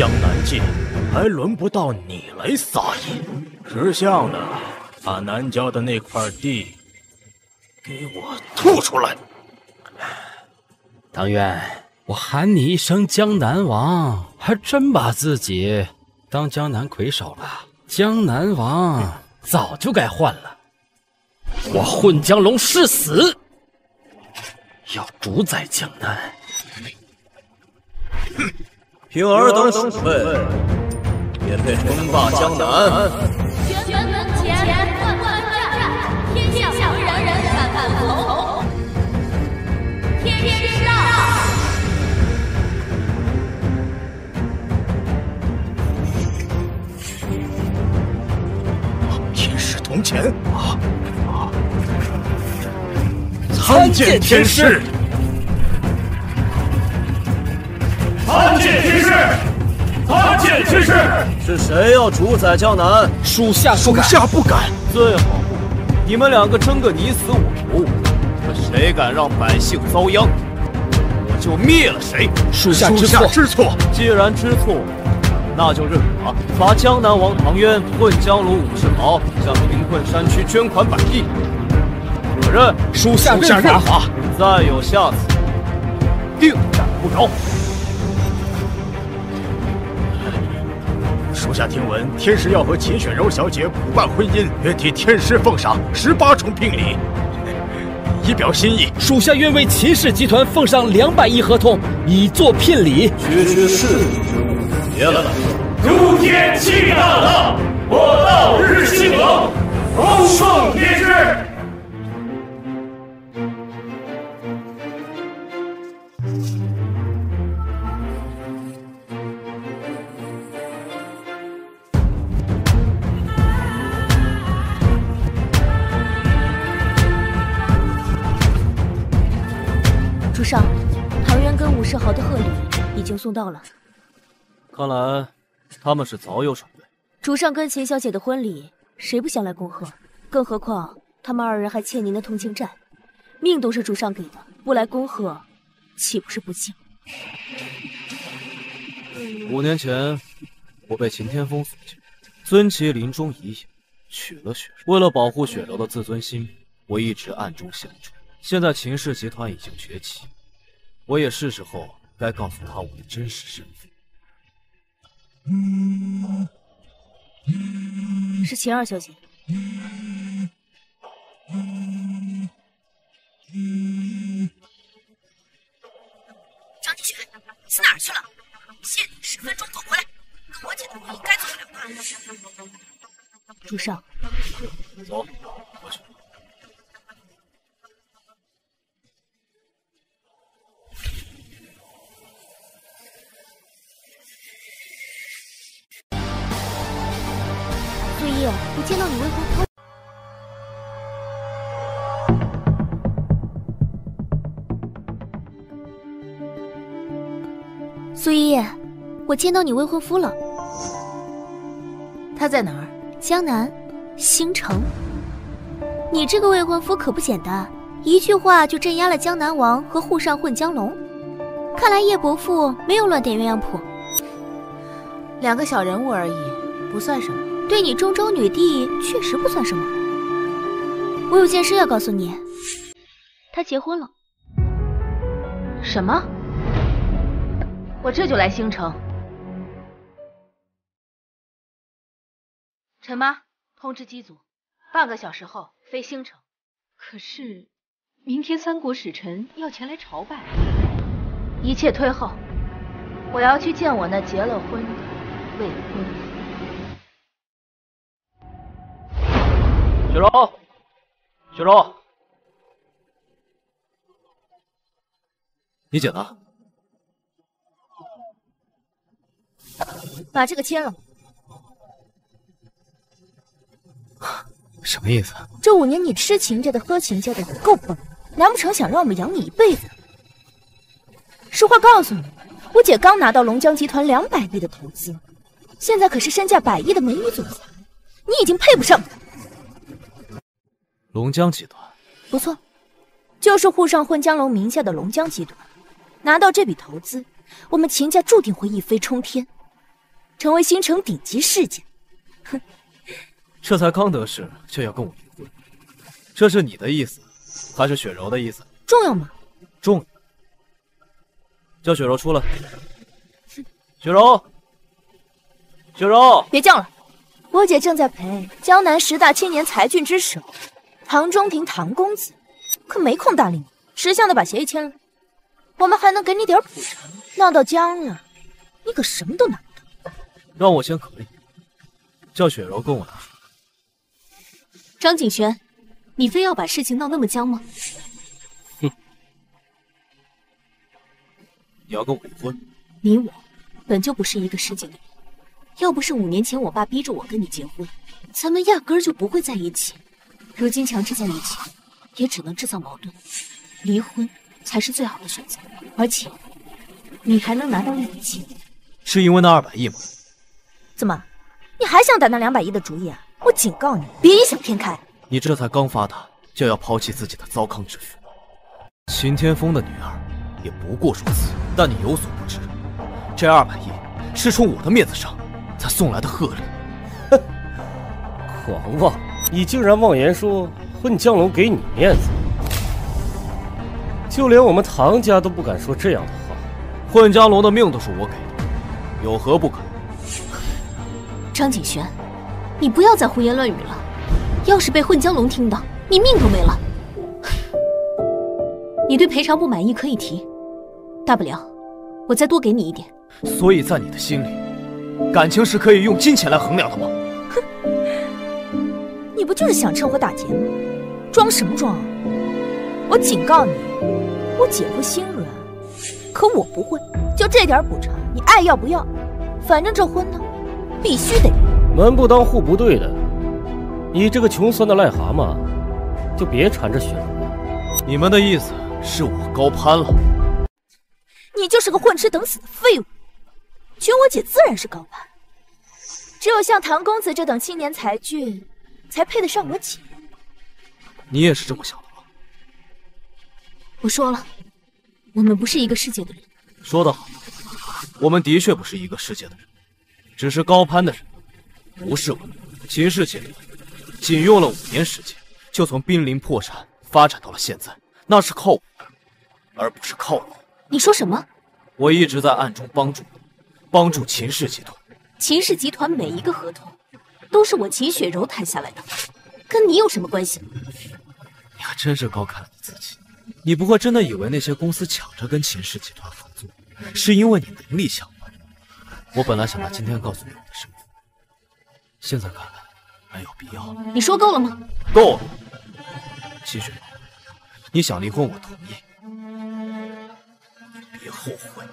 江南界，还轮不到你来撒野。识相的，把南郊的那块地给我吐出来！唐渊，我喊你一声江南王，还真把自己当江南魁首了。江南王早就该换了。我混江龙誓死要主宰江南。凭尔等鼠辈，也配称霸江南？玄门前万万战，天下无人人敢敢从。天师道，天师铜钱啊啊！参见天师。参见天师，参见天师。是谁要主宰江南？属下属下不敢。最好，你们两个争个你死我活。可谁敢让百姓遭殃，我就灭了谁。属下知错，知错。既然知错，那就认罚，罚江南王唐渊混江龙五十袍，向贫困山区捐款百亿。可认？属下认罚。再有下次，定斩不招。属下听闻天师要和秦雪柔小姐补办婚姻，愿替天师奉上十八重聘礼，以表心意。属下愿为秦氏集团奉上两百亿合同，以作聘礼。区区事，别了。诸天气大浪，我道日星冷，恭奉天师。送到了。看来他们是早有准备。主上跟秦小姐的婚礼，谁不想来恭贺？更何况他们二人还欠您的通情债，命都是主上给的，不来恭贺，岂不是不敬？五年前，我被秦天风所救，尊其临终遗言，娶了雪柔。为了保护雪柔的自尊心，我一直暗中相助。现在秦氏集团已经崛起，我也是时候该告诉他我的真实身份。是秦二小姐。张继雪，你去哪儿去了？限你十分钟滚回来，跟我姐的婚姻该做的了断。主上，走，我见到你未婚夫。苏依叶，我见到你未婚夫了。他在哪儿？江南，星城。你这个未婚夫可不简单，一句话就镇压了江南王和沪上混江龙。看来叶伯父没有乱点鸳鸯谱。两个小人物而已，不算什么。对你中州女帝确实不算什么。我有件事要告诉你，她结婚了。什么？我这就来星城。陈妈，通知机组，半个小时后飞星城。可是，明天三国使臣要前来朝拜，一切推后。我要去见我那结了婚的未婚夫。雪柔，雪柔，你姐呢？把这个签了。什么意思？这五年你吃秦家的、喝秦家的，够本，难不成想让我们养你一辈子？实话告诉你，我姐刚拿到龙江集团两百亿的投资，现在可是身价百亿的美女总裁，你已经配不上。龙江集团，不错，就是沪上混江龙名下的龙江集团。拿到这笔投资，我们秦家注定会一飞冲天。成为新城顶级世家。哼，这才刚得势就要跟我离婚，这是你的意思，还是雪柔的意思？重要吗？重要。叫雪柔出来。雪柔，雪柔，别叫了，我姐正在陪江南十大青年才俊之首唐中庭唐公子，可没空搭理你。识相的把协议签了，我们还能给你点补偿。闹到僵了，你可什么都拿不到。让我先可以，叫雪柔跟我来。张景轩，你非要把事情闹那么僵吗？哼，你要跟我离婚？你我本就不是一个世界的人，要不是五年前我爸逼着我跟你结婚，咱们压根儿就不会在一起。如今强制在一起，也只能制造矛盾。离婚才是最好的选择，而且你还能拿到一笔钱，是因为那二百亿吗？怎么，你还想打那两百亿的主意啊？我警告你，别异想天开。你这才刚发达，就要抛弃自己的糟糠之夫。秦天峰的女儿也不过如此，但你有所不知，这二百亿是冲我的面子上才送来的贺礼。哼，狂妄！你竟然妄言说混江龙给你面子！就连我们唐家都不敢说这样的话。混江龙的命都是我给的，有何不可？张景轩，你不要再胡言乱语了。要是被混江龙听到，你命都没了。你对赔偿不满意可以提，大不了我再多给你一点。所以在你的心里，感情是可以用金钱来衡量的吗？哼，你不就是想趁火打劫吗？装什么装？我警告你。我姐夫心软，可我不会。就这点补偿，你爱要不要？反正这婚呢，必须得离门不当户不对的，你这个穷酸的癞蛤蟆，就别缠着雪柔了。你们的意思是我高攀了？你就是个混吃等死的废物。娶我姐自然是高攀，只有像唐公子这等青年才俊，才配得上我姐。你也是这么想的？我说了，我们不是一个世界的人。说得好，我们的确不是一个世界的人，只是高攀的人不是我。秦氏集团仅用了五年时间，就从濒临破产发展到了现在，那是靠我，而不是靠你。你说什么？我一直在暗中帮助你，帮助秦氏集团。秦氏集团每一个合同，都是我秦雪柔谈下来的，跟你有什么关系？你还真是高看了你自己。你不会真的以为那些公司抢着跟秦氏集团合作，是因为你能力强吧？我本来想把今天告诉你我的身份，现在看来没有必要了。你说够了吗？够了，秦雪柔，你想离婚我同意，别后悔。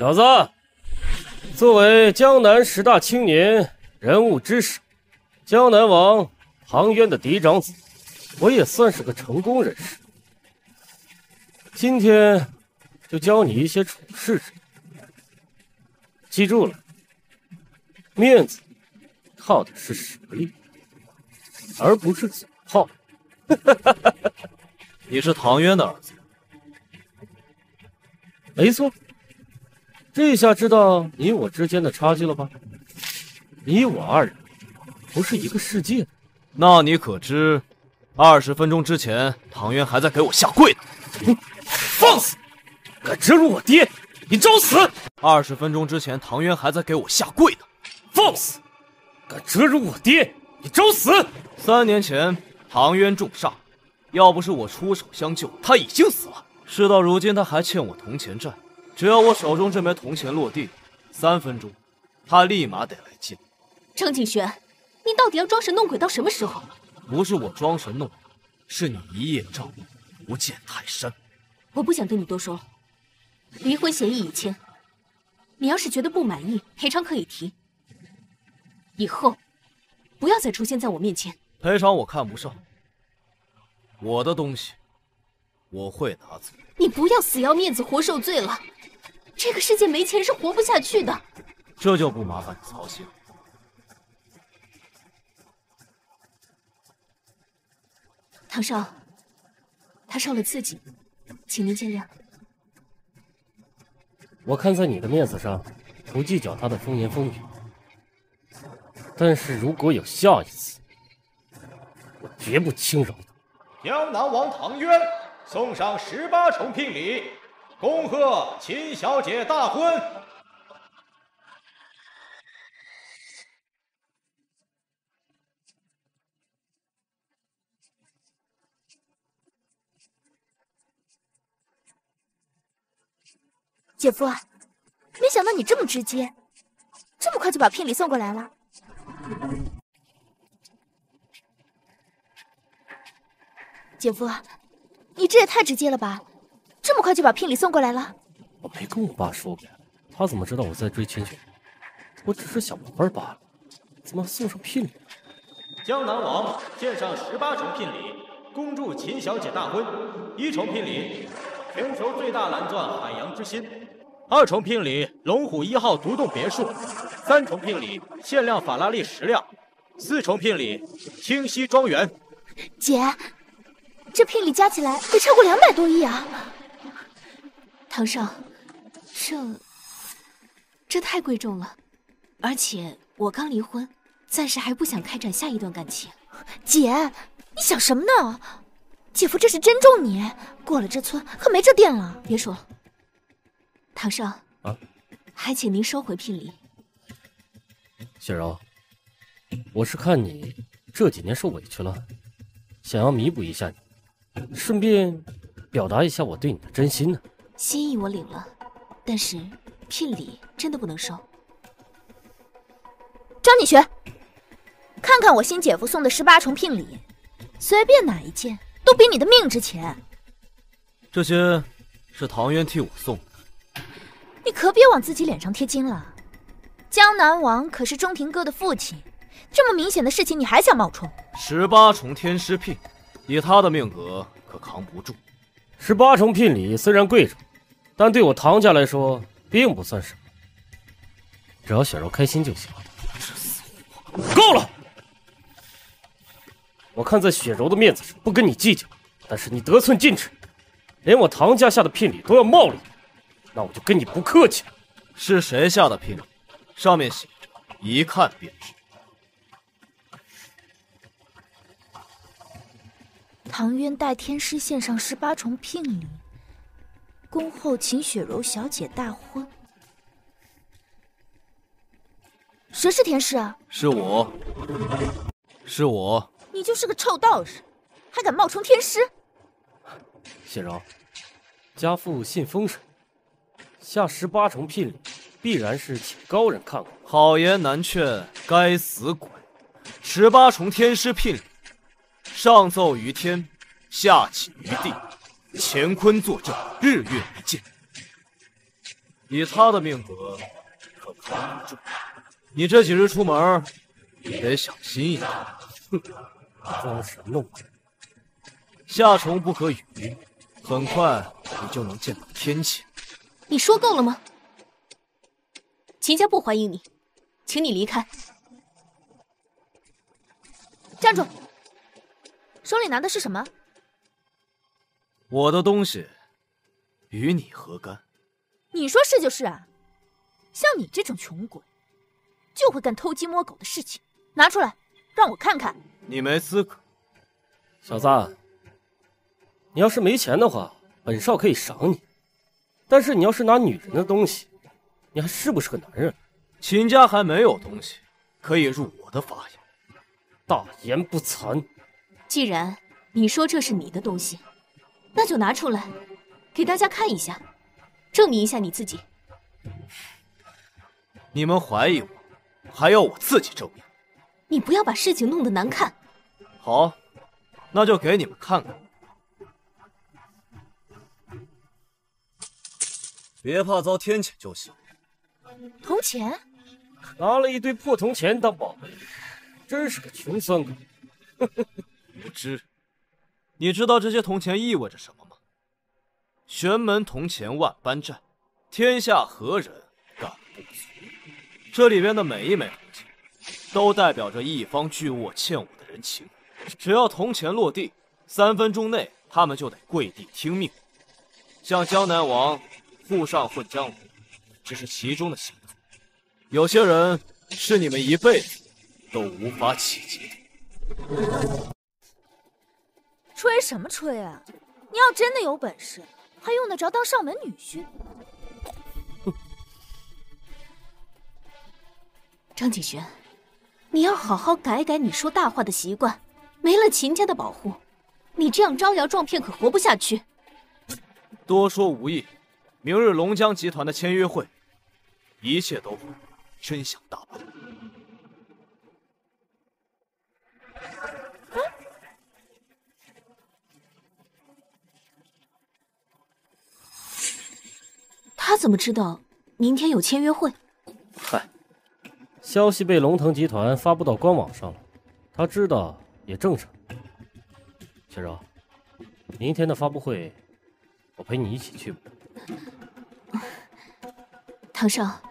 小子，作为江南十大青年人物之首，江南王唐渊的嫡长子，我也算是个成功人士。今天就教你一些处事之道，记住了，面子靠的是实力，而不是嘴炮。你是唐渊的儿子？没错。这下知道你我之间的差距了吧？你我二人不是一个世界的。那你可知，二十分钟之前，唐渊还在给我下跪呢。放肆！敢折辱我爹，你找死！二十分钟之前，唐渊还在给我下跪呢。放肆！敢折辱我爹，你找死！三年前，唐渊重伤，要不是我出手相救，他已经死了。事到如今，他还欠我铜钱债。只要我手中这枚铜钱落地，三分钟，他立马得来见。程景轩，你到底要装神弄鬼到什么时候？不是我装神弄鬼，是你一叶障目，不见泰山。我不想跟你多说了，离婚协议已签，你要是觉得不满意，赔偿可以提。以后不要再出现在我面前。赔偿我看不上，我的东西我会拿走。你不要死要面子活受罪了。这个世界没钱是活不下去的，这就不麻烦你操心了。唐少，他受了刺激，请您见谅。我看在你的面子上，不计较他的风言风语。但是如果有下一次，我绝不轻饶他。江南王唐渊送上十八重聘礼，恭贺秦小姐大婚。姐夫，没想到你这么直接，这么快就把聘礼送过来了。姐夫，你这也太直接了吧！这么快就把聘礼送过来了？我没跟我爸说过呀，他怎么知道我在追秦雪？我只是想玩罢了，怎么送上聘礼？江南王献上十八重聘礼，恭祝秦小姐大婚。一重聘礼，全球最大蓝钻海洋之心；二重聘礼，龙虎一号独栋别墅；三重聘礼，限量法拉利十辆；四重聘礼，清溪庄园。姐，这聘礼加起来得超过两百多亿啊！唐少，这这太贵重了，而且我刚离婚，暂时还不想开展下一段感情。姐，你想什么呢？姐夫这是珍重你，过了这村可没这店了。别说了，唐少啊，还请您收回聘礼。雪柔，我是看你这几年受委屈了，想要弥补一下你，顺便表达一下我对你的真心呢。心意我领了，但是聘礼真的不能收。张景轩，看看我新姐夫送的十八重聘礼，随便哪一件都比你的命值钱。这些是唐渊替我送的，你可别往自己脸上贴金了。江南王可是中庭哥的父亲，这么明显的事情你还想冒充？十八重天师聘，以他的命格可扛不住。十八重聘礼虽然贵重。但对我唐家来说，并不算什么。只要雪柔开心就行。够了！我看在雪柔的面子上，不跟你计较。但是你得寸进尺，连我唐家下的聘礼都要冒领那我就跟你不客气了。是谁下的聘礼？上面写着，一看便知。唐渊代天师献上十八重聘礼。恭候秦雪柔小姐大婚。谁是天师啊？是我，是我。你就是个臭道士，还敢冒充天师？雪柔，家父信风水，下十八重聘礼，必然是请高人看过。好言难劝，该死鬼！十八重天师聘礼，上奏于天，下启于地。乾坤作证，日月一见。以他的命格，可扛不住。你这几日出门，也得小心一点。哼，装神弄鬼。夏虫不可语冰，很快你就能见到天谴。你说够了吗？秦家不欢迎你，请你离开。站住！手里拿的是什么？我的东西与你何干？你说是就是啊！像你这种穷鬼，就会干偷鸡摸狗的事情。拿出来，让我看看。你没资格，小子。你要是没钱的话，本少可以赏你。但是你要是拿女人的东西，你还是不是个男人？秦家还没有东西可以入我的法眼。大言不惭！既然你说这是你的东西。那就拿出来，给大家看一下，证明一下你自己。你们怀疑我，还要我自己证明？你不要把事情弄得难看。好，那就给你们看看。别怕遭天谴就行。铜钱？拿了一堆破铜钱当宝贝，真是个穷酸鬼。无知。你知道这些铜钱意味着什么吗？玄门铜钱万般债，天下何人敢不足？这里边的每一枚铜钱，都代表着一方巨物欠我的人情。只要铜钱落地，三分钟内他们就得跪地听命。像江南王沪上混江湖，只是其中的小卒。有些人是你们一辈子都无法企及的。吹什么吹啊！你要真的有本事，还用得着当上门女婿？张景轩，你要好好改改你说大话的习惯。没了秦家的保护，你这样招摇撞骗可活不下去。多说无益，明日龙江集团的签约会，一切都会真相大白。他怎么知道明天有签约会？嗨，消息被龙腾集团发布到官网上了，他知道也正常。小柔，明天的发布会，我陪你一起去吧。唐少，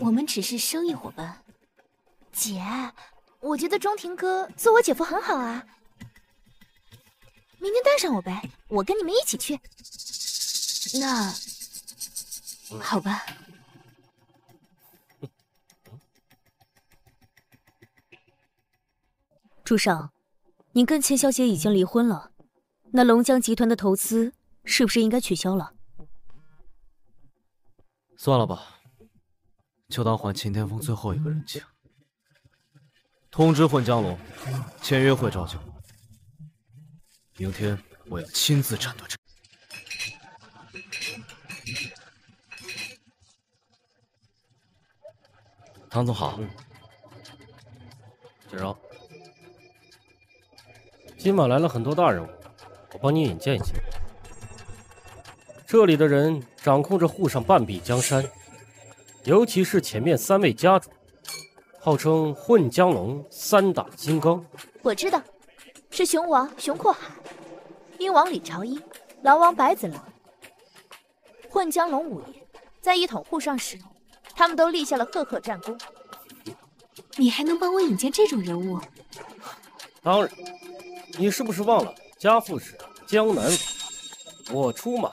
我们只是生意伙伴。姐，我觉得钟庭哥做我姐夫很好啊。明天带上我呗，我跟你们一起去。那。好吧，朱少，您跟秦小姐已经离婚了，那龙江集团的投资是不是应该取消了？算了吧，就当还秦天风最后一个人情。通知混江龙，签约会照旧，明天我要亲自斩断这。唐总好，锦柔，今晚来了很多大人物，我帮你引荐一下。这里的人掌控着沪上半壁江山，尤其是前面三位家主，号称混江龙三大金刚。我知道，是熊王熊阔海、鹰王李朝英、狼王白子狼。混江龙五爷在一统沪上时。他们都立下了赫赫战功，你还能帮我引荐这种人物？当然，你是不是忘了家父是江南府，我出马，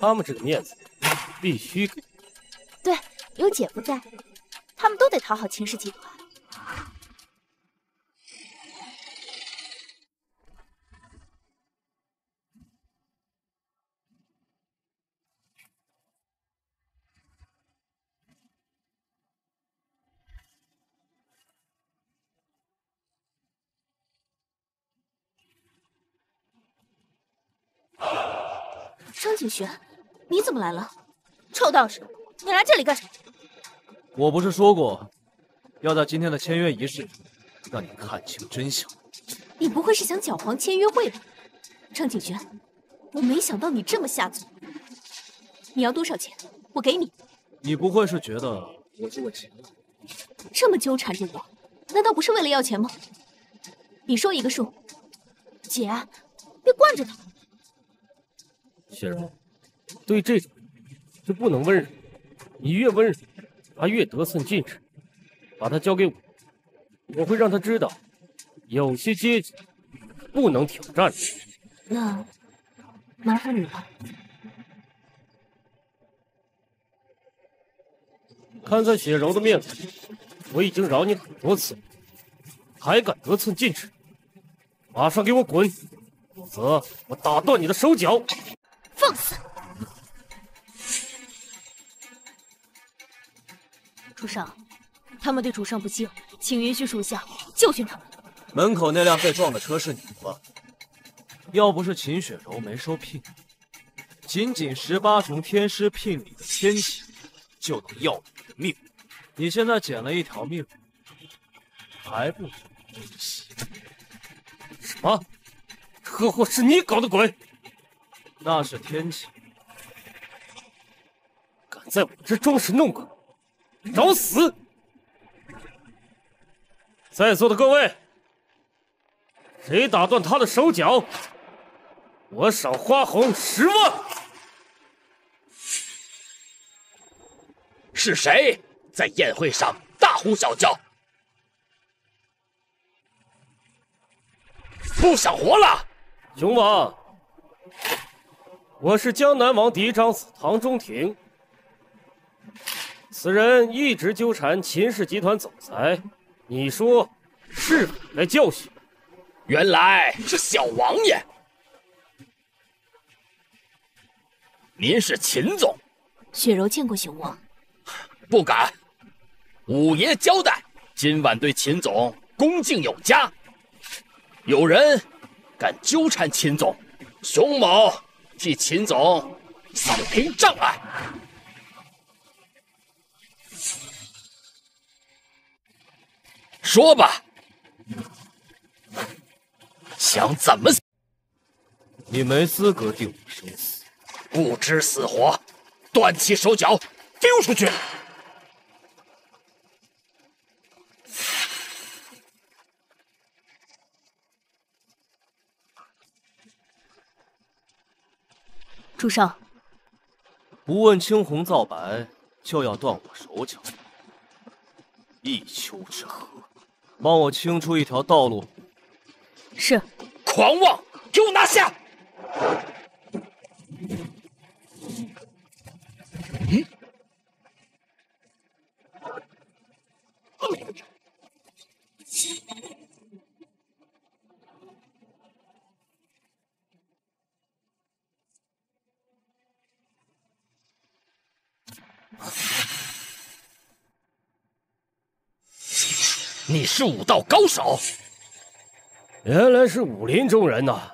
他们这个面子必须给。对，有姐夫在，他们都得讨好秦氏集团。景玄，你怎么来了？臭道士，你来这里干什么？我不是说过，要在今天的签约仪式让你看清真相。你不会是想搅黄签约会吧？张景玄，我没想到你这么下作。你要多少钱？我给你。你不会是觉得我是为钱吧？这么纠缠着我，难道不是为了要钱吗？你说一个数。姐，别惯着他。雪柔，对这种就不能温柔，你越温柔，他越得寸进尺。把他交给我，我会让他知道，有些阶级不能挑战。那麻烦你了。看在雪柔的面子上，我已经饶你很多次，还敢得寸进尺？马上给我滚，否则我打断你的手脚！放肆！主上，他们对主上不敬，请允许属下教训他们。门口那辆被撞的车是你的吧？要不是秦雪柔没收聘礼，仅仅十八重天师聘礼的天启就能要你的命。你现在捡了一条命，还不珍惜？什么？车祸是你搞的鬼？那是天启，敢在我这装神弄鬼，找死！在座的各位，谁打断他的手脚，我赏花红十万。是谁在宴会上大呼小叫？不想活了！熊王，我是江南王嫡长子唐中庭。此人一直纠缠秦氏集团总裁，你说是否来教训？原来是小王爷，您是秦总。雪柔见过熊王，不敢。五爷交代，今晚对秦总恭敬有加。有人敢纠缠秦总，熊某替秦总扫平障碍。说吧，想怎么死？你没资格定我生死，不知死活，断其手脚，丢出去！朱少，不问青红皂白，就要断我手脚。一丘之貉，帮我清出一条道路。是。狂妄，给我拿下！嗯。你是武道高手，原来是武林中人呐！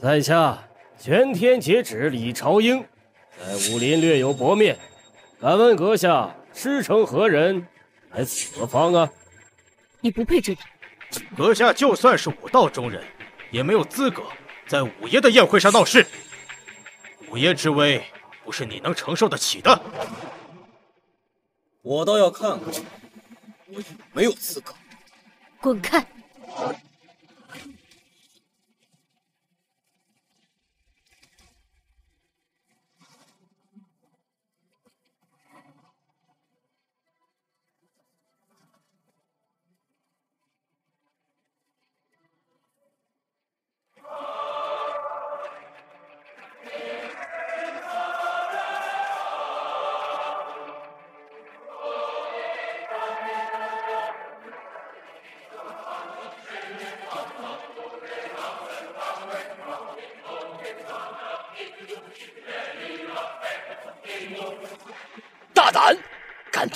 在下全天劫指李朝英，在武林略有薄面，敢问阁下师承何人，来此何方啊？你不配知道。阁下就算是武道中人，也没有资格在五爷的宴会上闹事。五爷之威，不是你能承受得起的。我倒要看看。我有没有资格？滚开！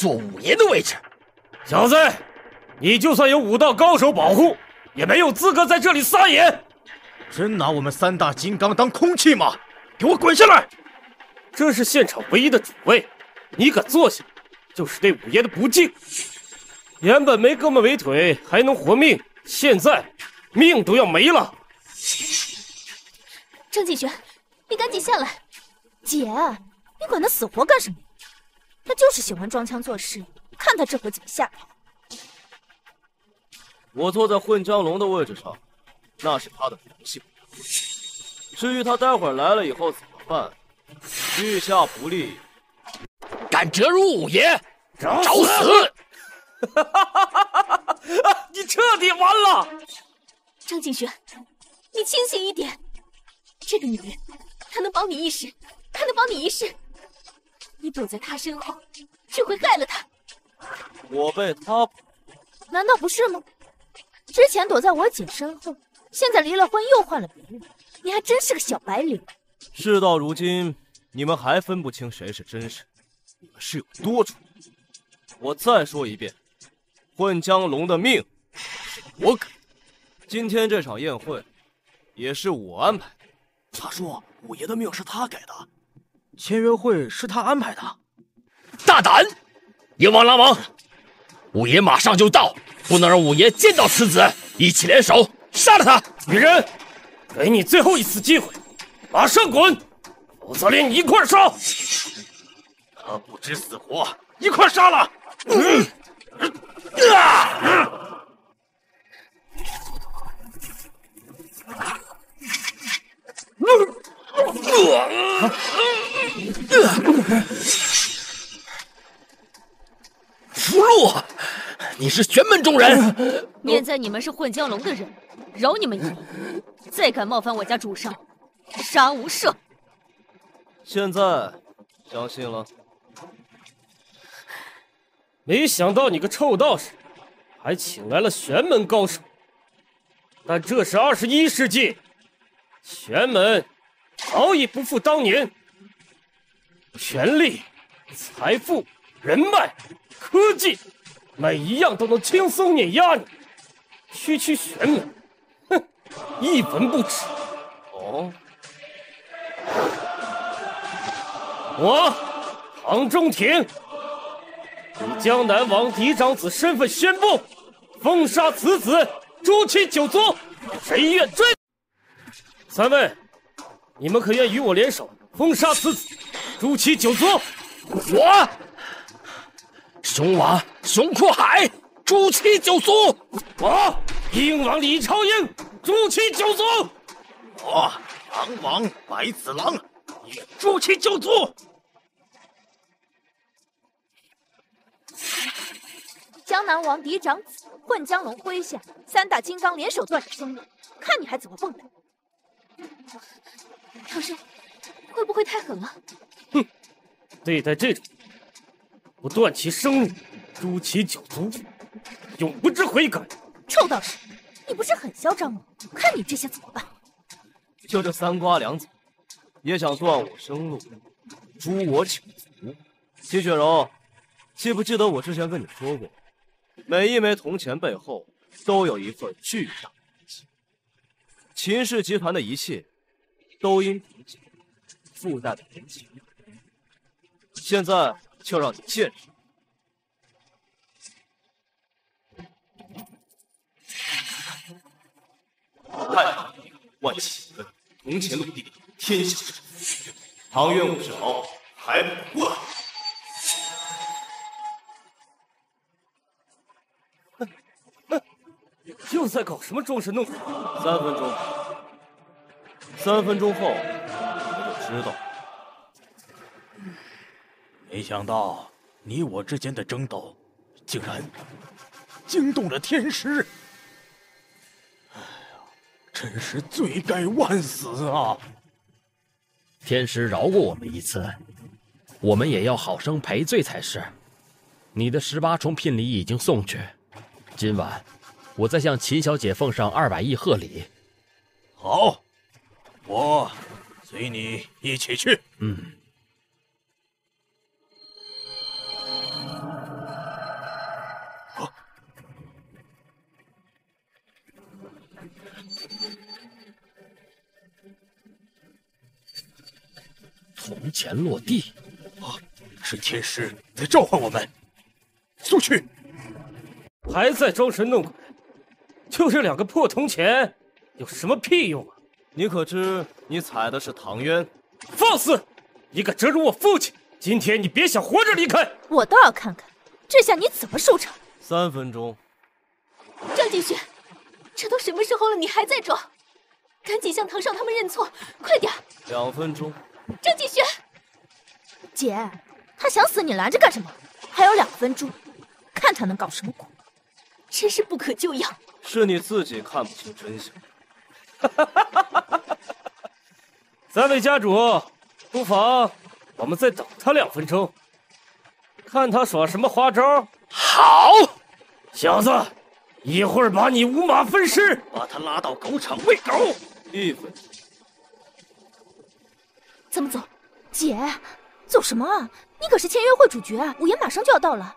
坐五爷的位置！小子，你就算有武道高手保护，也没有资格在这里撒野！真拿我们三大金刚当空气吗？给我滚下来！这是现场唯一的主位，你敢坐下，就是对五爷的不敬。原本没胳膊没腿还能活命，现在命都要没了。郑敬玄，你赶紧下来！姐，你管他死活干什么？他就是喜欢装腔作势，看他这回怎么下台。我坐在混江龙的位置上，那是他的荣幸。至于他待会儿来了以后怎么办，御下不利。敢折辱五爷，找死！你彻底完了！张敬轩，你清醒一点。这个女人，她能保你一时，她能保你一世。你躲在他身后，只会害了他。我被他，难道不是吗？之前躲在我姐身后，现在离了婚又换了别人，你还真是个小白脸。事到如今，你们还分不清谁是真神，你们是有多蠢？我再说一遍，混江龙的命是我给，今天这场宴会也是我安排的。他说五爷的命是他给的。签约会是他安排的，大胆！阎王、狼王，五爷马上就到，不能让五爷见到此子，一起联手杀了他！女人，给你最后一次机会，马上滚，否则连你一块杀！他不知死活，一块杀了！嗯，啊！福禄，你是玄门中人？念在你们是混江龙的人，饶你们一命。再敢冒犯我家主上，杀无赦。现在相信了？没想到你个臭道士，还请来了玄门高手。但这是二十一世纪，玄门早已不复当年。权力、财富、人脉、科技，每一样都能轻松碾压你。区区玄门，哼，一文不值。哦，我唐中庭以江南王嫡长子身份宣布，封杀此子，诛其九族。谁愿追？三位，你们可愿与我联手，封杀此子？诛其九族！我熊王熊阔海诛其九族！我鹰王李超英诛其九族！我狼王白子狼也诛其九族！江南王嫡长子，混江龙麾下三大金刚联手断你生路，看你还怎么蹦跶！长生，会不会太狠了？哼，对待这种我断其生路，诛其九族，永不知悔改。臭道士，你不是很嚣张吗？看你这下怎么办？就这三瓜两枣，也想断我生路，诛我九族？齐雪柔，记不记得我之前跟你说过，每一枚铜钱背后都有一份巨大的。秦氏集团的一切，都因铜钱附带的人情。现在就让你见识。太唐万起分，铜钱落地，天下之福。唐渊五世豪还不过来？又在搞什么装神弄鬼？三分钟，三分钟后我就知道。没想到你我之间的争斗，竟然惊动了天师。哎呀，真是罪该万死啊！天师饶过我们一次，我们也要好生赔罪才是。你的十八重聘礼已经送去，今晚我再向秦小姐奉上二百亿贺礼。好，我随你一起去。嗯。铜钱落地，啊，是天师在召唤我们。速去！还在装神弄鬼？就这两个破铜钱，有什么屁用啊？你可知你踩的是唐渊？放肆！你敢折辱我父亲，今天你别想活着离开！我倒要看看，这下你怎么收场！三分钟。张景轩，这都什么时候了，你还在装？赶紧向唐少他们认错，快点！两分钟。张景轩，姐，他想死，你拦着干什么？还有两分钟，看他能搞什么鬼！真是不可救药。是你自己看不清真相。三位家主，不妨我们再等他两分钟，看他耍什么花招。好，小子，一会儿把你五马分尸，把他拉到狗场喂狗。一分。怎么走？姐，走什么啊？你可是签约会主角，五爷马上就要到了。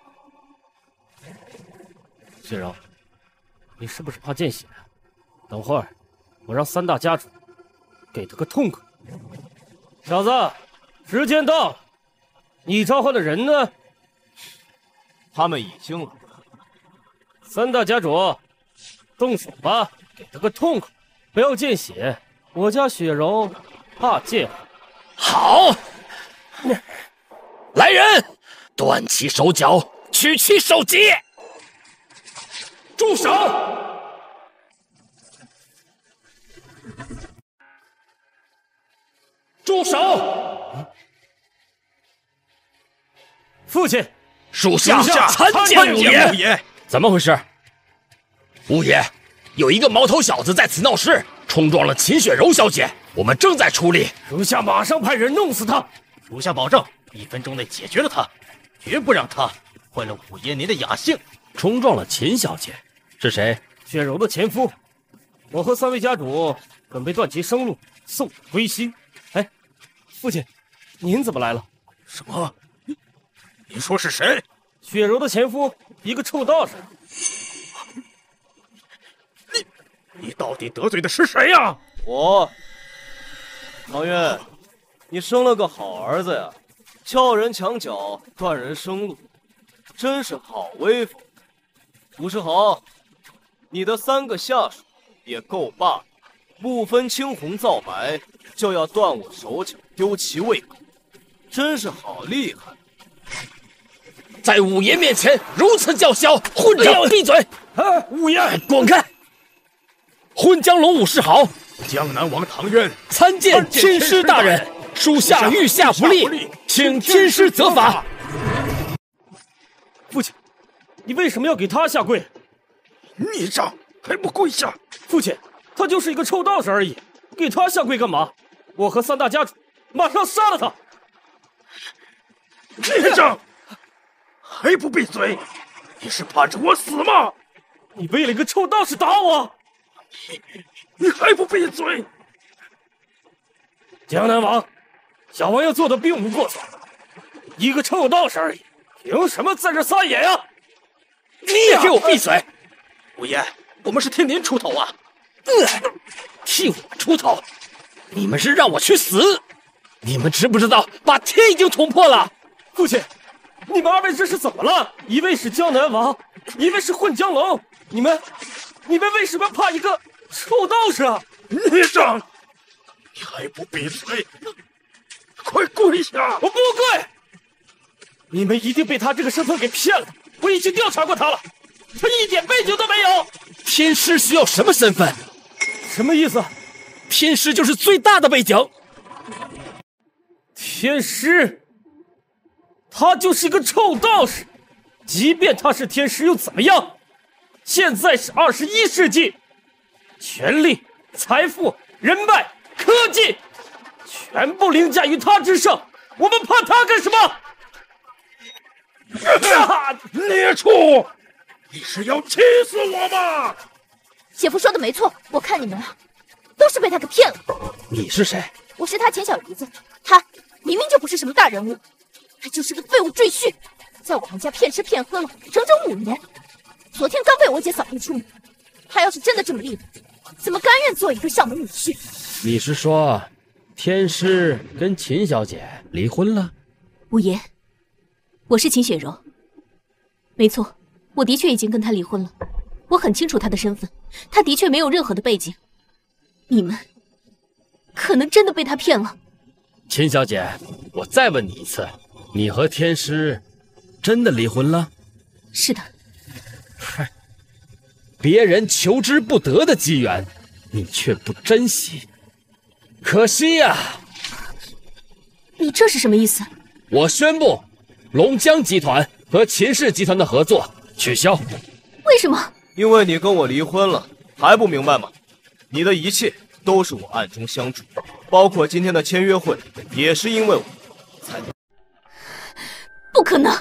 雪柔，你是不是怕见血？等会儿我让三大家主给他个痛快。小子，时间到了，你召唤的人呢？他们已经来了。三大家主，动手吧，给他个痛快，不要见血。我家雪柔怕见。好，来人，断其手脚，取其首级。住手！住手！父亲，属下参见五爷。怎么回事？五爷，有一个毛头小子在此闹事，冲撞了秦雪柔小姐，我们正在处理。属下马上派人弄死他。属下保证，一分钟内解决了他，绝不让他坏了五爷您的雅兴。冲撞了秦小姐，是谁？雪柔的前夫。我和三位家主准备断其生路，送归西。哎，父亲，您怎么来了？什么？你你说是谁？雪柔的前夫，一个臭道士。你你到底得罪的是谁呀？我。唐渊，你生了个好儿子呀！撬人墙角，断人生路，真是好威风。吴世豪，你的三个下属。也够霸，不分青红皂白就要断我手脚，丢其胃口，真是好厉害！在五爷面前如此叫嚣，混账！闭嘴！啊，五爷，滚开！混江龙武士豪，江南王唐渊参见天师大人，属下御下不力，请天师责罚。父亲，你为什么要给他下跪？孽障！还不跪下！父亲，他就是一个臭道士而已，给他下跪干嘛？我和三大家主马上杀了他！孽障，还不闭嘴！你是盼着我死吗？你为了一个臭道士打我！你你还不闭嘴！江南王，小王爷做的并无过错，一个臭道士而已，凭什么在这撒野呀？你也给我闭嘴！五爷。我们是替您出头啊！呃替我出头？你们是让我去死？你们知不知道把天已经捅破了？父亲，你们二位这是怎么了？一位是江南王，一位是混江龙，你们，你们为什么怕一个臭道士啊？孽障！你还不闭嘴？快跪下！我不跪！你们一定被他这个身份给骗了。我已经调查过他了，他一点背景都没有。天师需要什么身份？什么意思？天师就是最大的背景。天师，他就是一个臭道士。即便他是天师又怎么样？现在是二十一世纪，权力、财富、人脉、科技，全部凌驾于他之上。我们怕他干什么？孽畜！你是要气死我吗？姐夫说的没错，我看你们啊，都是被他给骗了。你是谁？我是他前小姨子，他明明就不是什么大人物，他就是个废物赘婿，在我们家骗吃骗喝了整整五年，昨天刚被我姐扫地出门。他要是真的这么厉害，怎么甘愿做一个上门女婿？你是说，天师跟秦小姐离婚了？五爷，我是秦雪柔，没错。我的确已经跟他离婚了，我很清楚他的身份，他的确没有任何的背景。你们可能真的被他骗了。秦小姐，我再问你一次，你和天师真的离婚了？是的。嗨，别人求之不得的机缘，你却不珍惜，可惜呀！你这是什么意思？我宣布，龙江集团和秦氏集团的合作。取消？为什么？因为你跟我离婚了，还不明白吗？你的一切都是我暗中相助，包括今天的签约会，也是因为我才。不可能！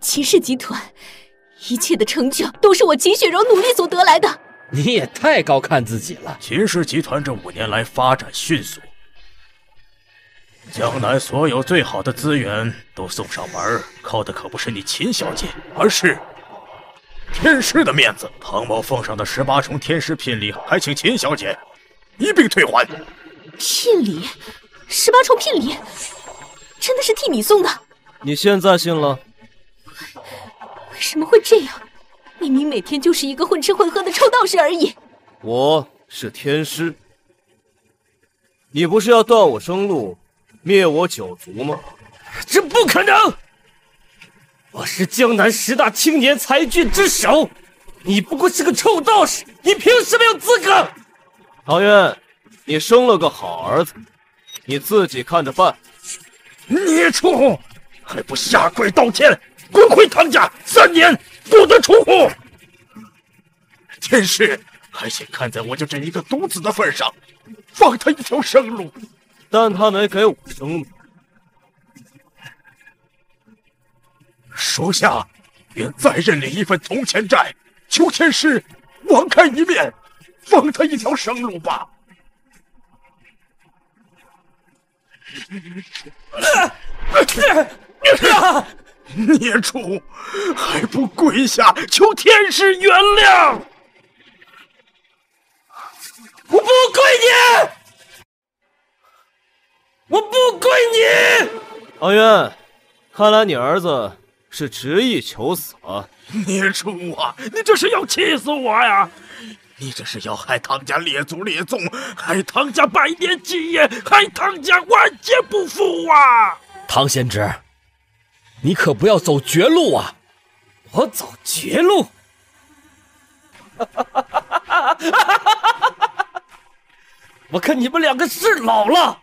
秦氏集团一切的成就都是我秦雪柔努力所得来的。你也太高看自己了。秦氏集团这五年来发展迅速，江南所有最好的资源都送上门，靠的可不是你秦小姐，而是。天师的面子，唐某奉上的十八重天师聘礼，还请秦小姐一并退还。聘礼，十八重聘礼，真的是替你送的？你现在信了？为什么会这样？明明每天就是一个混吃混喝的臭道士而已。我是天师，你不是要断我生路，灭我九族吗？这不可能！我是江南十大青年才俊之首，你不过是个臭道士，你凭什么有资格？唐渊，你生了个好儿子，你自己看着办。孽畜，还不下跪道歉，滚回唐家，三年不得出户！天师，还请看在我就这一个独子的份上，放他一条生路。但他没给我生命，属下愿再认领一份铜钱债，求天师网开一面，放他一条生路吧。孽畜，还不跪下求天师原谅！我不跪你，我不跪你！阿渊，看来你儿子是执意求死啊！孽畜啊，你这是要气死我呀！你这是要害唐家列祖列宗，害唐家百年基业，害唐家万劫不复啊！唐贤侄，你可不要走绝路啊！我走绝路？我看你们两个是老了，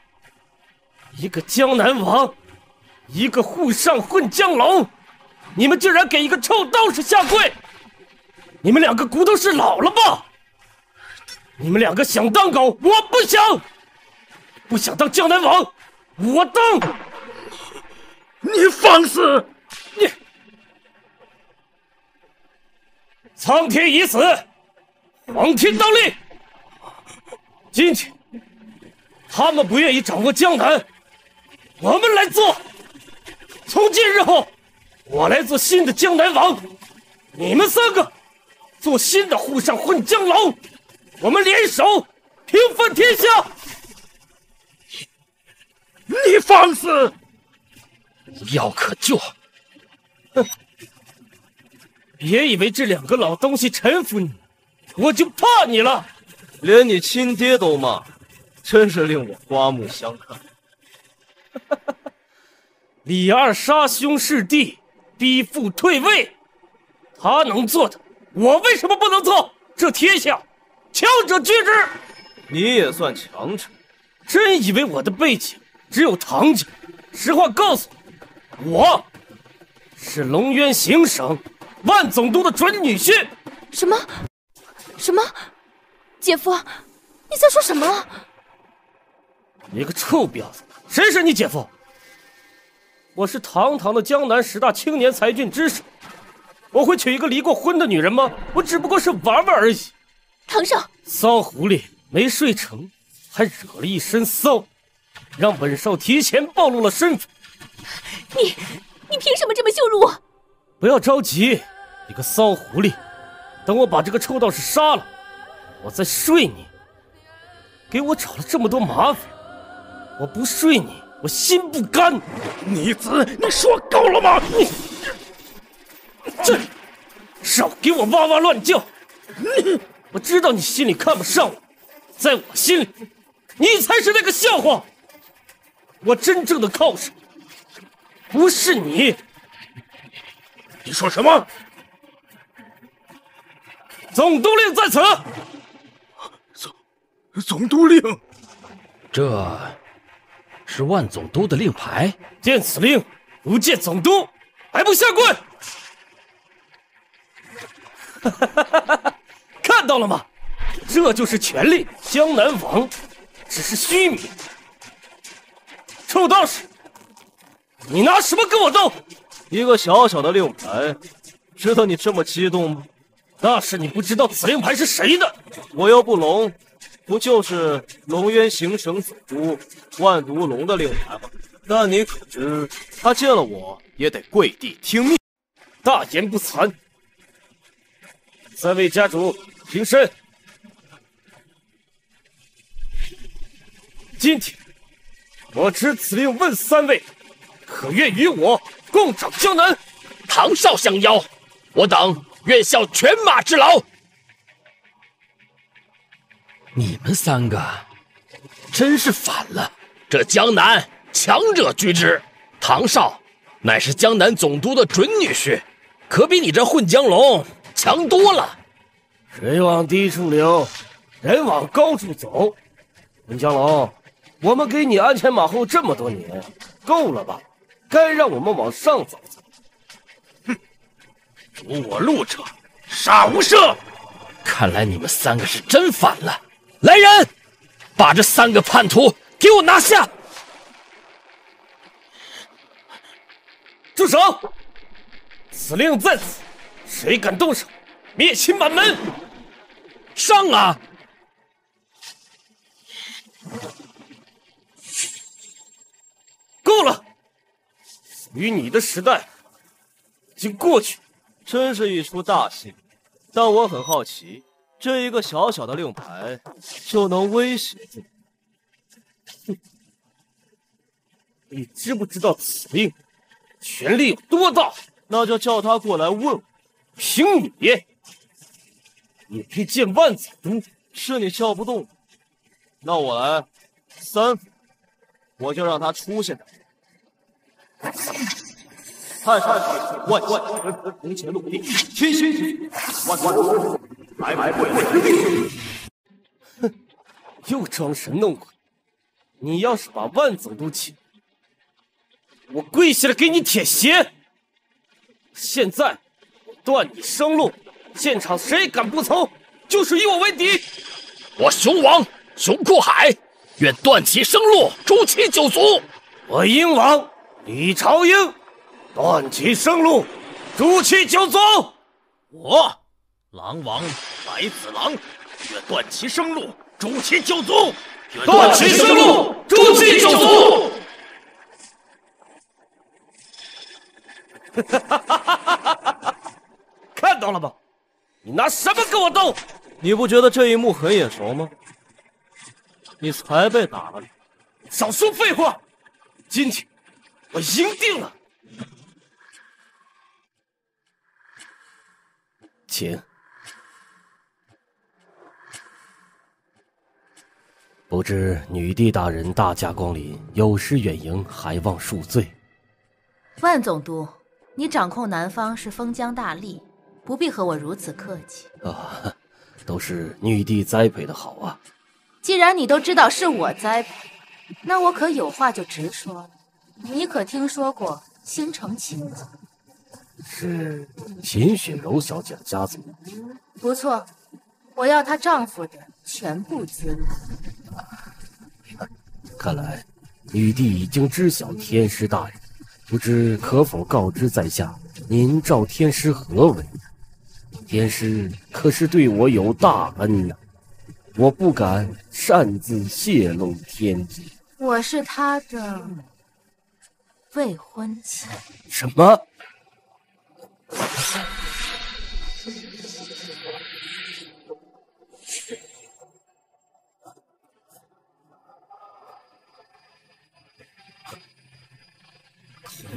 一个江南王，一个沪上混江龙，你们竟然给一个臭道士下跪！你们两个骨头是老了吧？你们两个想当狗，我不想，不想当江南王，我当。你放肆！你苍天已死，黄天当立。今天他们不愿意掌握江南，我们来做。从今日后，我来做新的江南王，你们三个做新的沪上混江龙。我们联手平分天下。你放肆！无药可救。哼！别以为这两个老东西臣服你，我就怕你了。连你亲爹都骂，真是令我刮目相看。李二杀兄弑弟，逼父退位，他能做的，我为什么不能做？这天下。强者居之，你也算强者。真以为我的背景只有唐家？实话告诉你，我是龙渊行省万总督的准女婿。什么？什么？姐夫，你在说什么？你个臭婊子！谁是你姐夫？我是堂堂的江南十大青年才俊之首，我会娶一个离过婚的女人吗？我只不过是玩玩而已。唐少，骚狐狸没睡成，还惹了一身骚，让本少提前暴露了身份。你，你凭什么这么羞辱我？不要着急，你个骚狐狸，等我把这个臭道士杀了，我再睡你。给我找了这么多麻烦，我不睡你，我心不甘。逆子，你说够了吗？你，这，少给我哇哇乱叫！你。我知道你心里看不上我，在我心里，你才是那个笑话。我真正的靠山不是你。你说什么？总督令在此。总总督令，这是万总督的令牌。见此令，不见总督，还不下跪？哈哈哈哈哈！看到了吗？这就是权力。江南王只是虚名。臭道士，你拿什么跟我斗？一个小小的令牌，值得你这么激动吗？那是你不知道此令牌是谁的。我又不聋，不就是龙渊行省总督万毒龙的令牌吗？但你可知，他见了我也得跪地听命。大言不惭！三位家主。平身。今天我持此令问三位，可愿与我共掌江南？唐少相邀，我等愿效犬马之劳。你们三个真是反了！这江南强者居之，唐少乃是江南总督的准女婿，可比你这混江龙强多了。水往低处流，人往高处走。混江龙，我们给你鞍前马后这么多年，够了吧？该让我们往上走走。哼！阻我路者，杀无赦！看看来你们三个是真反了。来人，把这三个叛徒给我拿下！住手！此令在此，谁敢动手，灭其满门！上啊！够了！与你的时代已经过去，真是一出大戏。但我很好奇，这一个小小的令牌就能威胁自己？哼！你知不知道此令权力有多大？那就叫他过来问问。凭你，你可以见万总督？是你叫不动，那我来三，我就让他出现。太上万万铜钱落地，天心万万来来跪哼，又装神弄鬼！你要是把万总督请，我跪下来给你舔鞋。现在断你生路，现场谁敢不从，就是与我为敌。我熊王熊阔海，愿断其生路，诛其九族。我鹰王李朝英。断其生路，诛其九族。我狼王白子狼，愿断其生路，诛其九族。愿断其生路，诛其九族。哈哈哈哈哈哈！看到了吗？你拿什么跟我斗？你不觉得这一幕很眼熟吗？你才被打了脸，少说废话！今天我赢定了。请。不知女帝大人大驾光临，有失远迎，还望恕罪。万总督，你掌控南方是封疆大吏，不必和我如此客气。啊，都是女帝栽培的好啊！既然你都知道是我栽培，那我可有话就直说了。你可听说过倾城秦族？是秦雪柔小姐的家族，不错，我要她丈夫的全部资料。看来女帝已经知晓天师大人，不知可否告知在下，您召天师何为？天师可是对我有大恩呐，我不敢擅自泄露天机。我是他的未婚妻。什么？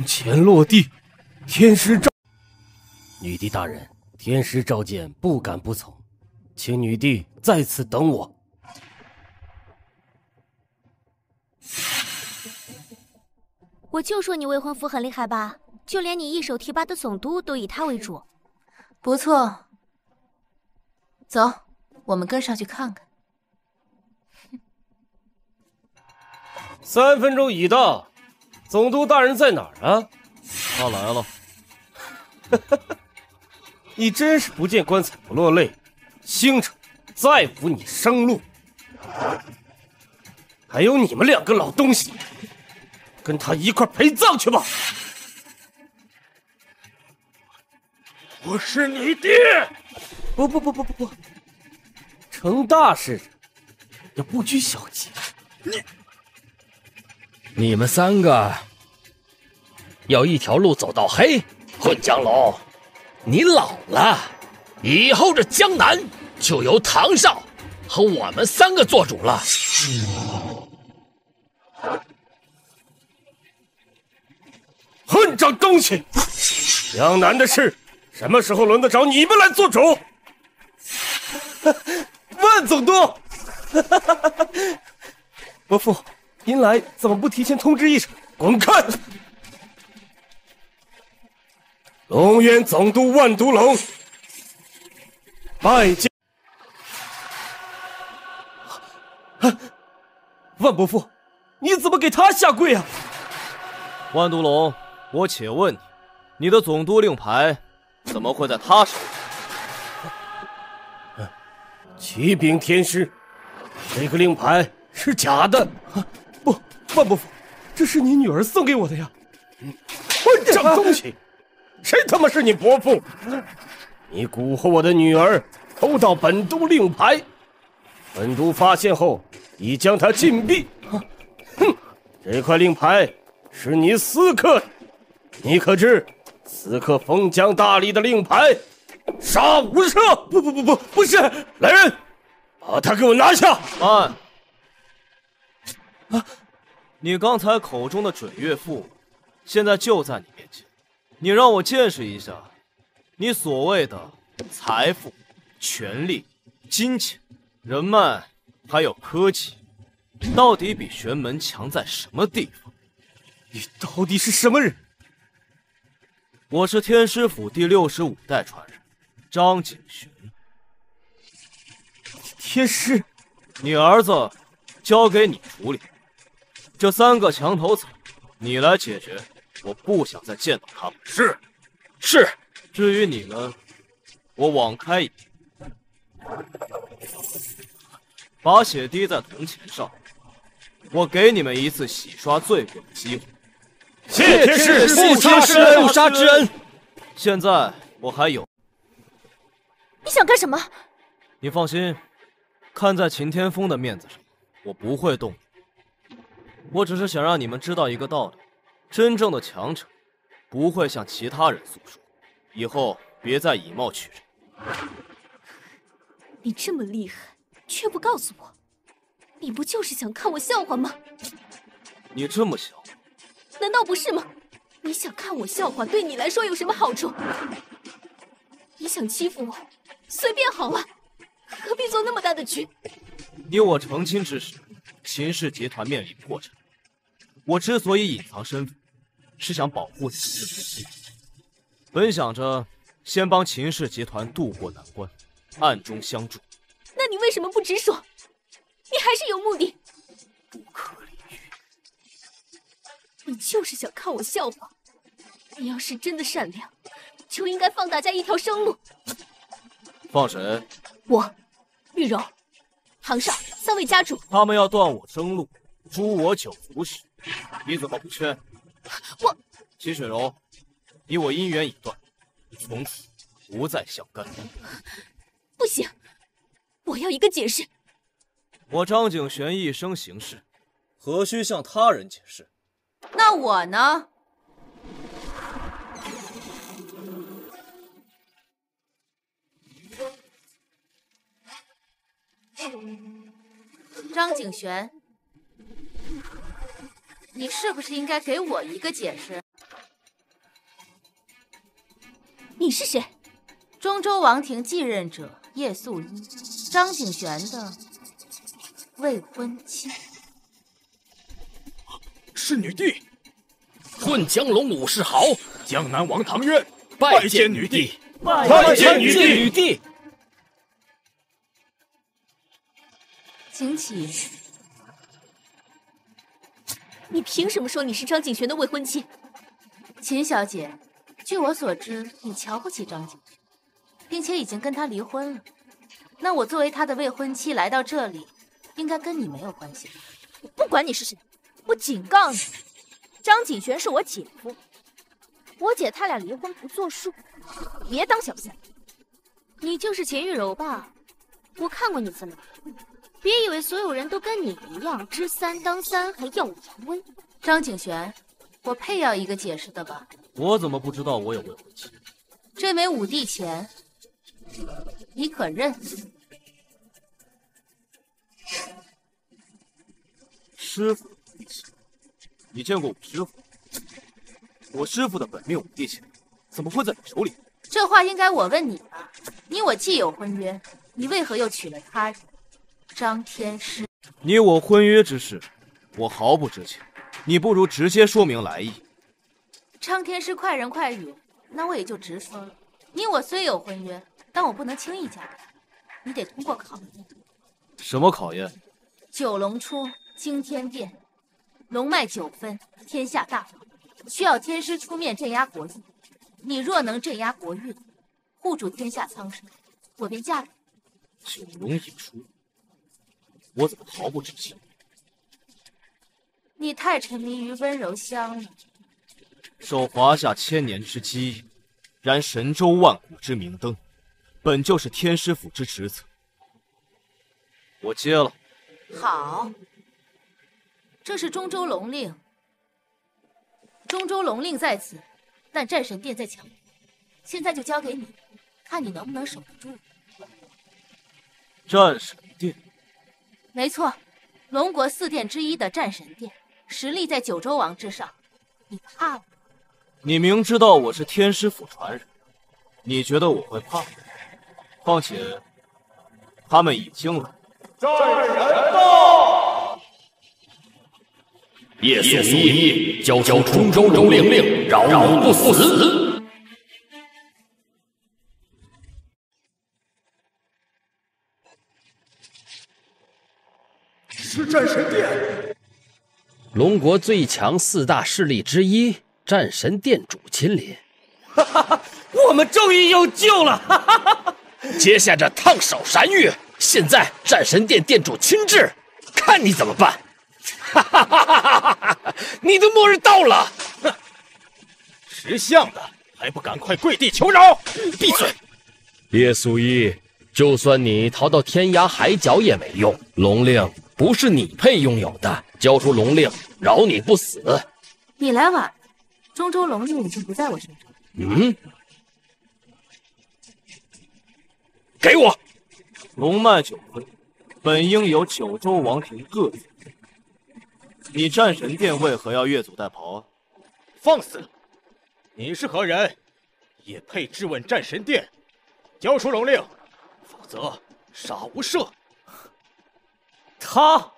铜钱落地，天师召。女帝大人，天师召见，不敢不从，请女帝在此等我。我就说你未婚夫很厉害吧。就连你一手提拔的总督都以他为主，不错。走，我们跟上去看看。三分钟已到，总督大人在哪儿啊？他来了。你真是不见棺材不落泪，星城再无你生路。还有你们两个老东西，跟他一块陪葬去吧。我是你爹！不不不不不不，成大事要不拘小节。你你们三个要一条路走到黑，混江龙，你老了，以后这江南就由唐少和我们三个做主了。混账东西！江南的事。什么时候轮得着你们来做主？万总督，伯父，您来怎么不提前通知一声？滚开！龙渊总督万毒龙，拜见。万伯父，你怎么给他下跪啊？万毒龙，我且问你，你的总督令牌？怎么会在他手上？启禀天师，这个令牌是假的。不，万伯父，这是你女儿送给我的呀！混账东西！谁他妈是你伯父？你蛊惑我的女儿，偷盗本都令牌。本都发现后，已将她禁闭。哼，这块令牌是你私刻，你可知此刻封疆大吏的令牌，杀无赦！不不不不，不是！来人，把他给我拿下！慢！啊，你刚才口中的准岳父，现在就在你面前，你让我见识一下，你所谓的财富、权力、金钱。人脉还有科技，到底比玄门强在什么地方？你到底是什么人？我是天师府第六十五代传人，张景玄。天师，你儿子交给你处理，这三个墙头草你来解决。我不想再见到他们。是，是。至于你们，我网开一面。把血滴在铜钱上，我给你们一次洗刷罪过的机会。谢天师，不杀之恩，不杀之恩。现在我还有。你想干什么？你放心，看在秦天风的面子上，我不会动。我只是想让你们知道一个道理：真正的强者不会向其他人诉说。以后别再以貌取人。你这么厉害。却不告诉我，你不就是想看我笑话吗？你这么小，难道不是吗？你想看我笑话，对你来说有什么好处？你想欺负我，随便好了，何必做那么大的局？你我成亲之时，秦氏集团面临破产，我之所以隐藏身份，是想保护秦氏。本想着先帮秦氏集团渡过难关，暗中相助。那你为什么不直说？你还是有目的。不可理喻。你就是想看我笑话。你要是真的善良，就应该放大家一条生路。放谁？我，玉柔，唐少三位家主。他们要断我生路，诛我九族时，你怎么不劝？我秦雪柔，你我姻缘已断，从此不再相干。不行。我要一个解释。我张景玄一生行事，何须向他人解释？那我呢？张景玄，你是不是应该给我一个解释？你是谁？中州王庭继任者叶素衣。张景玄的未婚妻是女帝，混江龙武士豪，江南王唐渊拜见女帝，拜见女帝，女帝。凭什么说你是张景玄的未婚妻？秦小姐，据我所知，你瞧不起张景玄，并且已经跟他离婚了。那我作为他的未婚妻来到这里，应该跟你没有关系。我不管你是谁，我警告你，张景玄是我姐夫，我姐他俩离婚不作数，别当小三。你就是秦玉柔吧？我看过你资料，别以为所有人都跟你一样知三当三，还耀武扬威。张景玄，我配要一个解释的吧？我怎么不知道我有未婚妻？这枚五帝钱。你可认？师傅，你见过我师傅？我师傅的本命五帝钱怎么会在你手里？这话应该我问你吧？你我既有婚约，你为何又娶了他人？张天师，你我婚约之事，我毫不知情。你不如直接说明来意。张天师快人快语，那我也就直说了。你我虽有婚约。但我不能轻易嫁给他，你得通过考验。什么考验？九龙出，惊天变，龙脉九分，天下大乱，需要天师出面镇压国运。你若能镇压国运，护住天下苍生，我便嫁给你。九龙已出，我怎么毫不知情？你太沉迷于温柔乡了。守华夏千年之基，燃神州万古之明灯，本就是天师府之职责。我接了。好，这是中州龙令。中州龙令在此，但战神殿在墙内。现在就交给你，看你能不能守得住。战神殿，没错，龙国四殿之一的战神殿，实力在九州王之上。你怕吗？你明知道我是天师府传人，你觉得我会怕？况且他们已经来。战神到！叶素一，交交中州龙灵令，饶你不死。战神殿。龙国最强四大势力之一，战神殿主亲临。哈哈哈，我们终于有救了！哈哈哈！接下这烫手山芋，现在战神殿殿主亲至，看你怎么办！哈哈哈哈哈！你的末日到了！哼，识相的还不赶快跪地求饶！闭嘴！叶素一，就算你逃到天涯海角也没用，龙令不是你配拥有的。交出龙令，饶你不死。你来晚了，中州龙令已经不在我身上。嗯，给我龙脉九辉，本应由九州王庭各自。你战神殿为何要越俎代庖啊？放肆！你是何人，也配质问战神殿？交出龙令，否则杀无赦！他。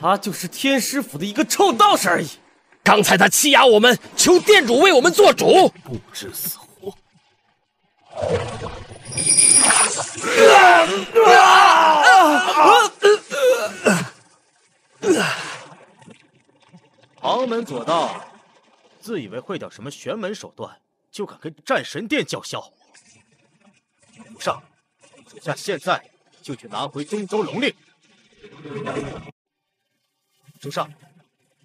他就是天师府的一个臭道士而已。刚才他欺压我们，求店主为我们做主，不知死活。旁门左道，自以为会点什么玄门手段，就敢跟战神殿叫嚣？主上，属下现在就去拿回中州龙令。主上，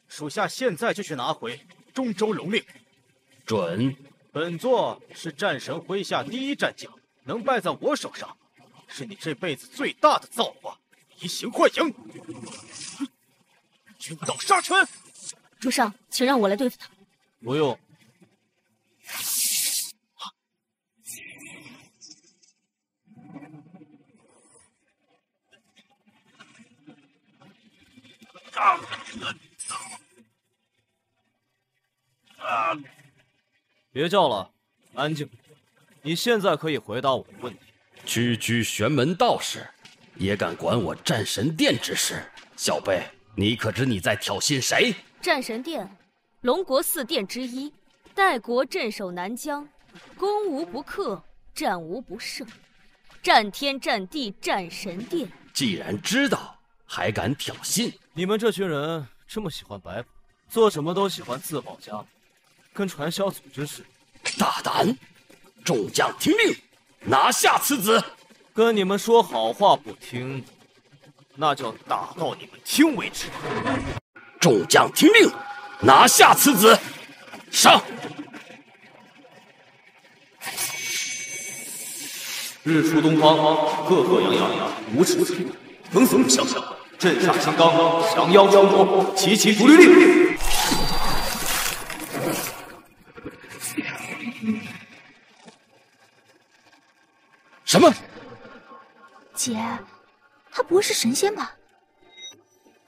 属下现在就去拿回中州龙令。准。本座是战神麾下第一战将，能败在我手上，是你这辈子最大的造化。移形换影，军刀杀拳。主上，请让我来对付他。不用。别叫了，安静。你现在可以回答我的问题。区区玄门道士，也敢管我战神殿之事？小辈，你可知你在挑衅谁？战神殿，龙国四殿之一，代国镇守南疆，攻无不克，战无不胜，战天战地战神殿。既然知道，还敢挑衅？你们这群人这么喜欢摆谱，做什么都喜欢自保家门，跟传销组织似的。大胆！众将听令，拿下此子！跟你们说好话不听，那就打到你们听为止。众将听令，拿下此子！上！日出东方，赫赫扬扬，五尺四方，风风萧萧，镇煞金刚，降妖降魔，齐齐不律令。什么？姐，他不会是神仙吧？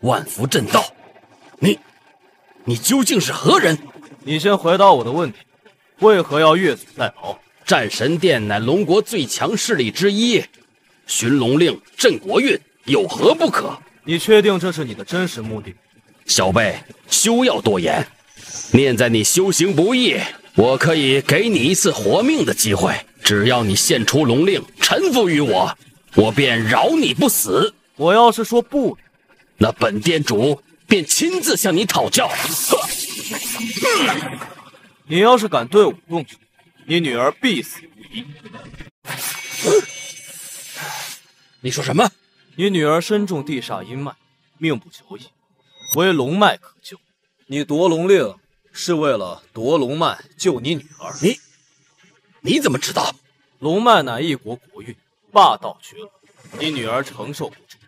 万福正道，你，你究竟是何人？你先回答我的问题，为何要越俎代庖？战神殿乃龙国最强势力之一，寻龙令镇国运，有何不可？你确定这是你的真实目的？小辈，休要多言。念在你修行不易，我可以给你一次活命的机会。只要你献出龙令，臣服于我，我便饶你不死。我要是说不，那本店主便亲自向你讨教。你要是敢对我动手，你女儿必死无疑。你说什么？你女儿身中地煞阴脉，命不久矣，唯龙脉可救。你夺龙令是为了夺龙脉救你女儿。你你怎么知道？龙脉乃一国国运，霸道绝伦，你女儿承受不住。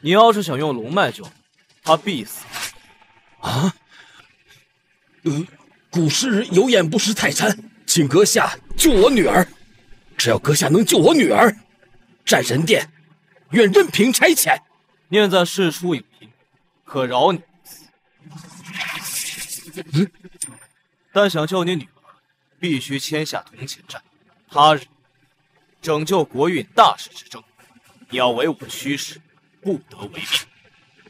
你要是想用龙脉救她，必死。啊？呃，古时有眼不识泰山，请阁下救我女儿。只要阁下能救我女儿，战神殿愿任凭差遣。念在事出有因，可饶你。嗯，但想救你女儿，必须签下铜钱战。他日拯救国运大事之争，你要为我驱使，不得违命。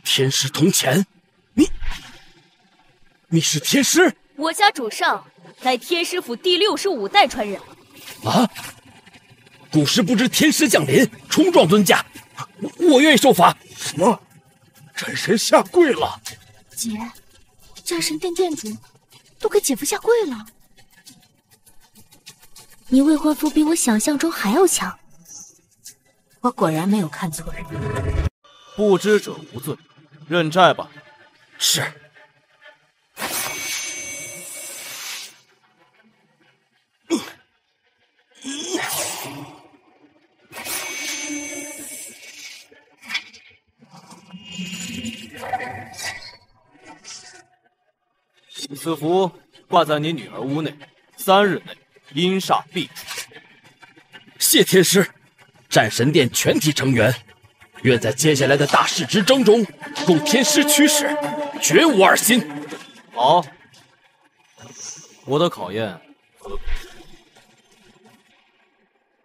天师铜钱，你你是天师？我家主上乃天师府第六十五代传人。啊！古时不知天师降临，冲撞尊驾，我我愿意受罚。什么？战神下跪了？姐，战神殿殿主都给姐夫下跪了。你未婚夫比我想象中还要强，我果然没有看错人。不知者无罪，认债吧。是。此符挂在你女儿屋内，三日内阴煞必除。谢天师，战神殿全体成员愿在接下来的大事之争中供天师驱使，绝无二心。好，我的考验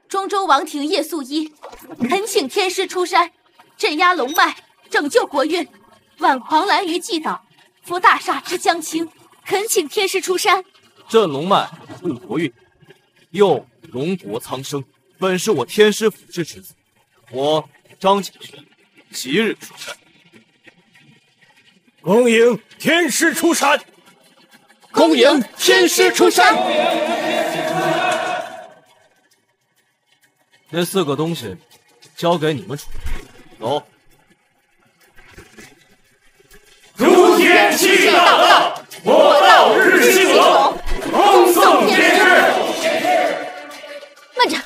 中州王庭叶素一恳请天师出山，镇压龙脉，拯救国运。挽狂澜于既倒，扶大厦之将倾。恳请天师出山，镇龙脉，护国运，佑龙国苍生。本是我天师府之职责，我张景轩即日出山。恭迎天师出山！恭迎天师出山！那四个东西交给你们处理，走。诸天齐大道，我日兴隆，恭送天师。慢着，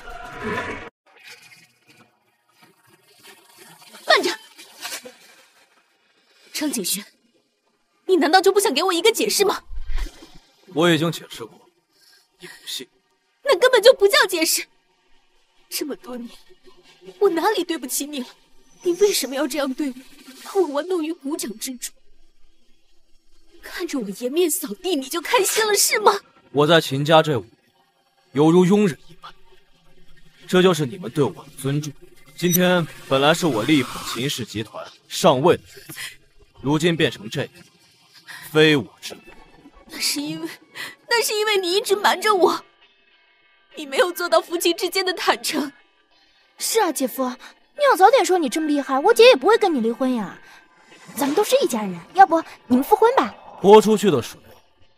慢着，张景轩，你难道就不想给我一个解释吗？我已经解释过，你不信。那根本就不叫解释。这么多年，我哪里对不起你了？你为什么要这样对我，把我玩弄于股掌之中？看着我颜面扫地，你就开心了是吗？我在秦家这五年，犹如佣人一般，这就是你们对我的尊重。今天本来是我力捧秦氏集团上位的日子，如今变成这样，非我之过。那是因为，那是因为你一直瞒着我，你没有做到夫妻之间的坦诚。是啊，姐夫，你要早点说你这么厉害，我姐也不会跟你离婚呀。咱们都是一家人，要不你们复婚吧？泼出去的水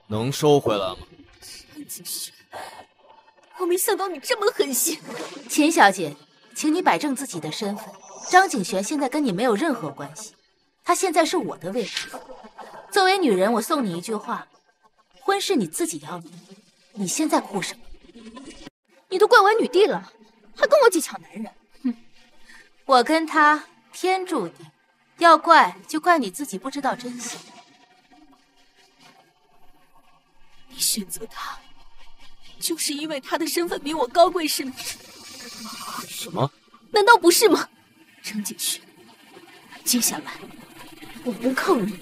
能收回来吗？张景轩，我没想到你这么狠心。秦小姐，请你摆正自己的身份。张景玄现在跟你没有任何关系，他现在是我的未婚夫。作为女人，我送你一句话：婚是你自己要离，你现在哭什么？你都贵为女帝了，还跟我姐抢男人？哼，我跟他天注定，要怪就怪你自己不知道珍惜。你选择他，就是因为他的身份比我高贵，是吗？什么？难道不是吗？张景轩，接下来我不靠你，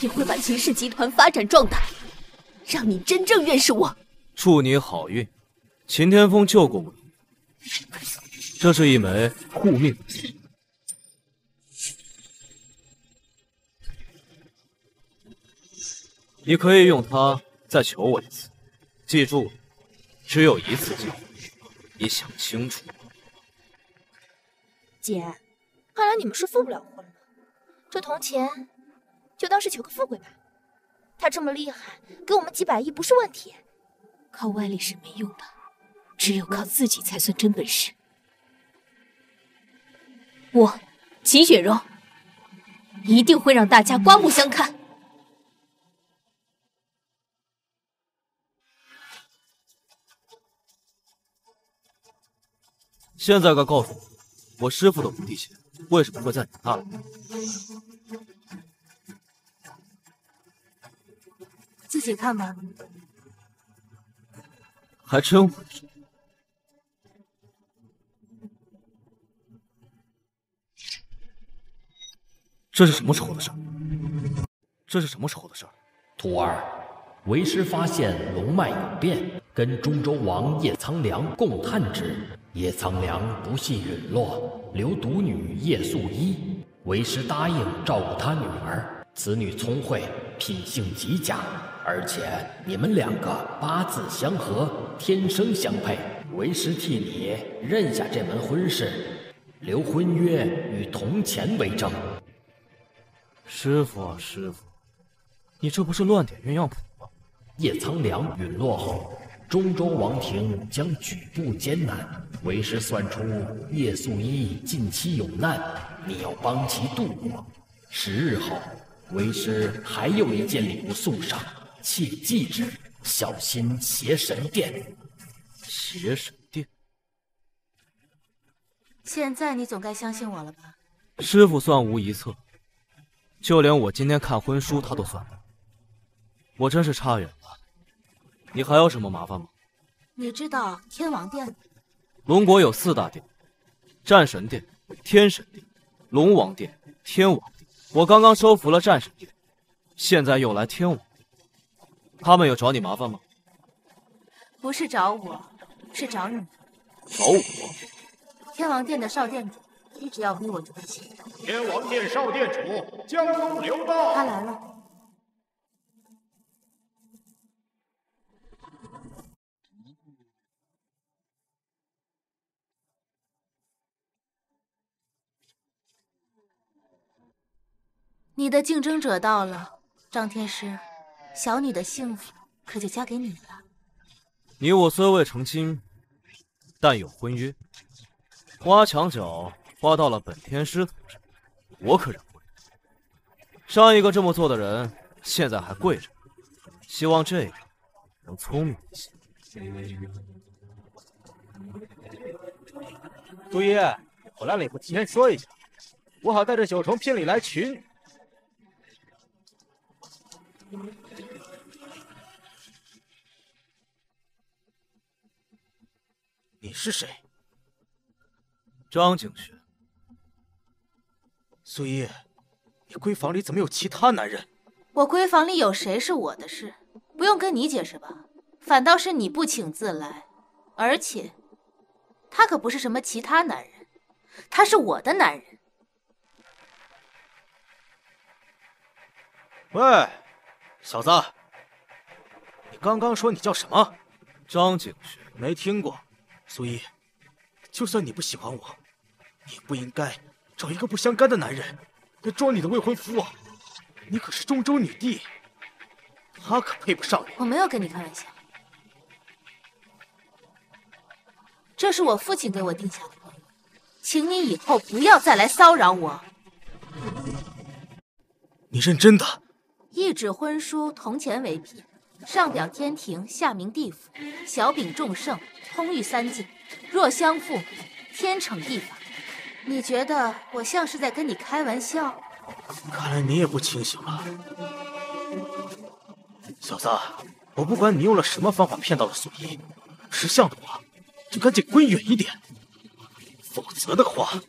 也会把秦氏集团发展壮大，让你真正认识我。祝你好运，秦天风救过我，这是一枚护命。你可以用它再求我一次，记住，只有一次机会，你想清楚。姐，看来你们是复不了婚了。这铜钱就当是求个富贵吧。他这么厉害，给我们几百亿不是问题。靠外力是没用的，只有靠自己才算真本事。我秦雪柔一定会让大家刮目相看。现在该告诉我，我师父的五帝血为什么会在你那里？自己看吧。还真会说。这是什么时候的事？这是什么时候的事？徒儿，为师发现龙脉有变，跟中州王叶苍凉共探之。叶苍凉不幸陨落，留独女叶素衣。为师答应照顾他女儿，此女聪慧，品性极佳，而且你们两个八字相合，天生相配。为师替你认下这门婚事，留婚约与铜钱为证。师傅啊，师傅，你这不是乱点鸳鸯谱吗？叶苍凉陨落后。中州王庭将举步艰难，为师算出叶素衣近期有难，你要帮其度过。十日后，为师还有一件礼物送上，切记之，小心邪神殿。邪神殿。现在你总该相信我了吧？师傅算无一策，就连我今天看婚书他都算到，我真是差远了。你还有什么麻烦吗？你知道天王殿吗？龙国有四大殿：战神殿、天神殿、龙王殿、天王殿。我刚刚收服了战神殿，现在又来天王殿。他们有找你麻烦吗？不是找我，是找你。找我？天王殿的少殿主一直要逼我出气。天王殿少殿主江东刘到。他来了。你的竞争者到了，张天师，小女的幸福可就交给你了。你我虽未成亲，但有婚约，挖墙脚挖到了本天师头上，我可忍不了。上一个这么做的人，现在还跪着，希望这个能聪明一些。杜一，我来了也不提前说一下，我好带着九重聘礼来娶。你是谁？张景轩。苏一，你闺房里怎么有其他男人？我闺房里有谁是我的事，不用跟你解释吧？反倒是你不请自来，而且他可不是什么其他男人，他是我的男人。喂。小子，你刚刚说你叫什么？张景轩，没听过。苏一，就算你不喜欢我，你也不应该找一个不相干的男人来装你的未婚夫啊！你可是中州女帝，他可配不上你。我没有跟你开玩笑，这是我父亲给我定下的规矩，请你以后不要再来骚扰我。你认真的？一纸婚书，铜钱为聘，上表天庭，下明地府，小禀众圣，通御三界。若相负，天惩地罚。你觉得我像是在跟你开玩笑？看来你也不清醒了，小子，我不管你用了什么方法骗到了素衣，识相的话就赶紧滚远一点，否则的话，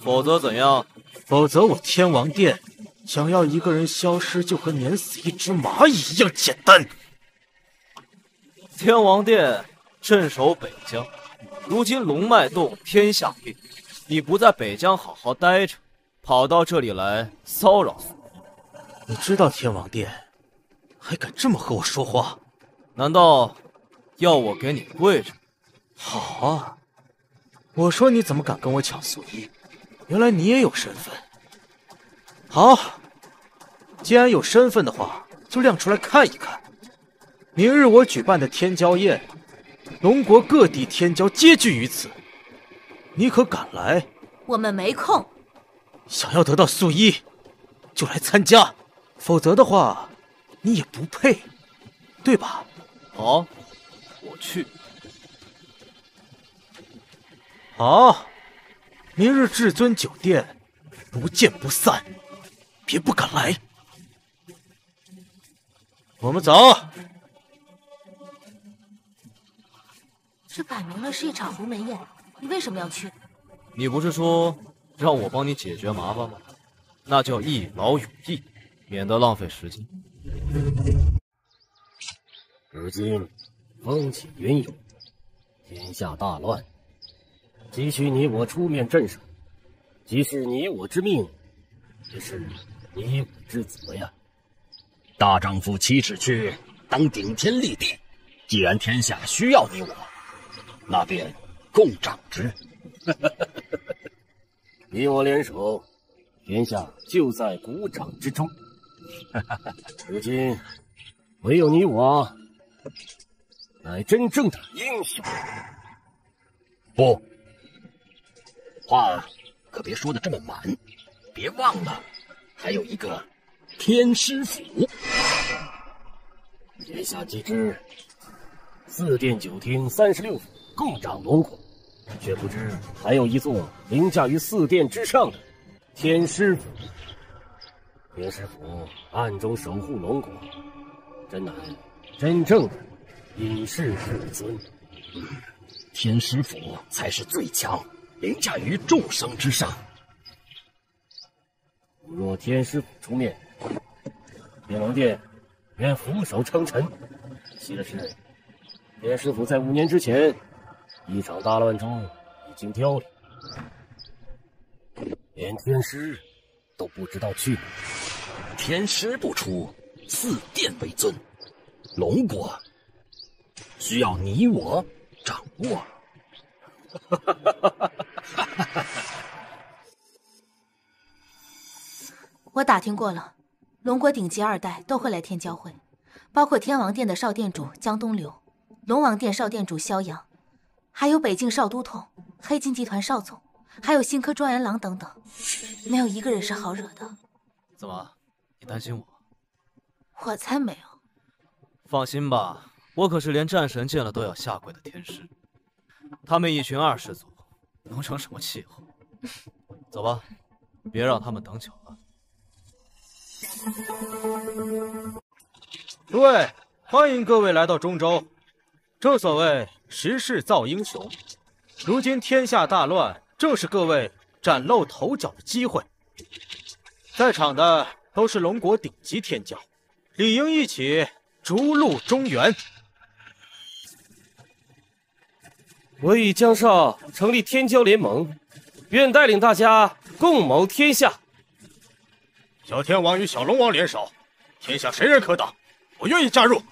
否则怎样？否则我天王殿。想要一个人消失，就和碾死一只蚂蚁一样简单。天王殿镇守北疆，如今龙脉动，天下变，你不在北疆好好待着，跑到这里来骚扰素你知道天王殿，还敢这么和我说话？难道要我给你跪着？好啊，我说你怎么敢跟我抢素衣？原来你也有身份。好。既然有身份的话，就亮出来看一看。明日我举办的天骄宴，龙国各地天骄皆聚于此，你可敢来？我们没空。想要得到素衣，就来参加，否则的话，你也不配，对吧？好，我去。好，明日至尊酒店，不见不散，别不敢来。我们走。这摆明了是一场鸿门宴，你为什么要去？你不是说让我帮你解决麻烦吗？那叫一劳永逸，免得浪费时间。如今风起云涌，天下大乱，急需你我出面镇守，即是你我之命，也是你我之责呀。大丈夫岂止去当顶天立地？既然天下需要你我，那便共掌之。你我联手，天下就在鼓掌之中。如今唯有你我，乃真正的英雄。不，话可别说的这么满，别忘了还有一个。天师府，天下皆知，四殿九厅三十六府共掌龙骨，却不知还有一座凌驾于四殿之上的天师府。天师府暗中守护龙骨，真乃真正的隐世至尊。天师府才是最强，凌驾于众生之上。若天师府出面，天王殿愿俯首称臣。可惜的是，天师府在五年之前一场大乱中已经凋零，连天师都不知道去哪。天师不出，四殿为尊，龙国需要你我掌握。我打听过了，龙国顶级二代都会来天骄会，包括天王殿的少殿主江东流，龙王殿少殿主萧阳，还有北境少都统、黑金集团少总，还有新科状元郎等等，没有一个人是好惹的。怎么，你担心我？我才没有。放心吧，我可是连战神见了都要下跪的天师，他们一群二世祖，能成什么气候？走吧，别让他们等久了。诸位，欢迎各位来到中州。正所谓时势造英雄，如今天下大乱，正是各位崭露头角的机会。在场的都是龙国顶级天骄，理应一起逐鹿中原。我与江少成立天骄联盟，愿带领大家共谋天下。小天王与小龙王联手，天下谁人可挡？我愿意加入。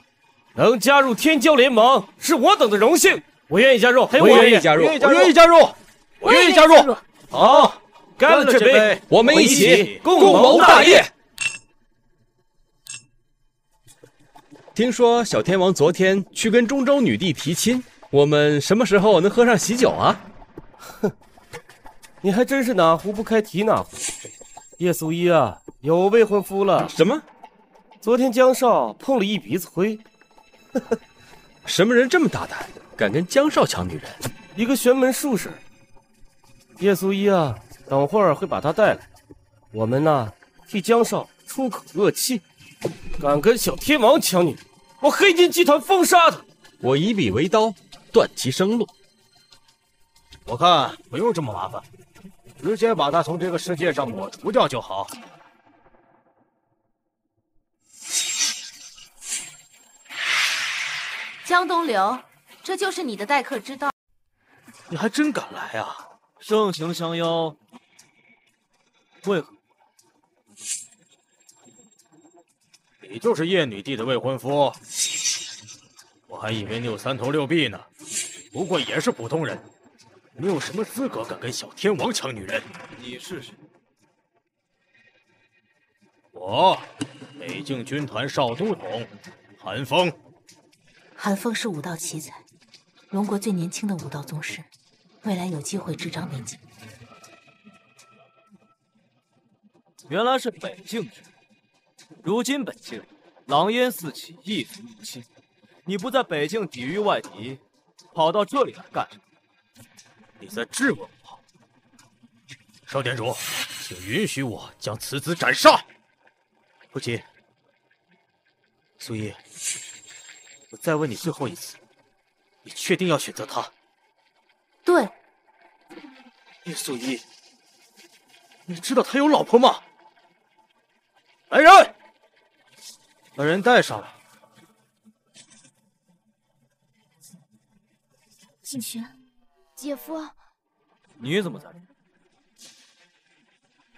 能加入天骄联盟是我等的荣幸，我愿意加入。我愿意加入，我愿意加入，我愿意加入。好，干了这杯，我们一起共谋大业。听说小天王昨天去跟中州女帝提亲，我们什么时候能喝上喜酒啊？哼，你还真是哪壶不开提哪壶。叶素一啊，有未婚夫了。什么？昨天江少碰了一鼻子灰。什么人这么大胆，敢跟江少抢女人？一个玄门术士。叶素一啊，等会儿会把他带来。我们呢，替江少出口恶气。敢跟小天王抢女人，我黑金集团封杀他！我以笔为刀，断其生路。我看不用这么麻烦。直接把他从这个世界上抹除掉就好。江东流，这就是你的待客之道。你还真敢来啊！盛情相邀，为何？你就是叶女帝的未婚夫？我还以为你有三头六臂呢，不过也是普通人。你有什么资格敢跟小天王抢女人？你是谁？我，北境军团少都统韩风。韩风是武道奇才，龙国最年轻的武道宗师，未来有机会执掌北境。原来是北境之人。如今北境狼烟四起，异族入侵，你不在北境抵御外敌，跑到这里来干什么？你在质问我？少店主，请允许我将此子斩杀。不急，苏一，我再问你最后一次，你确定要选择他？对。叶素一，你知道他有老婆吗？来人，把人带上来。景轩，姐夫，你怎么在这？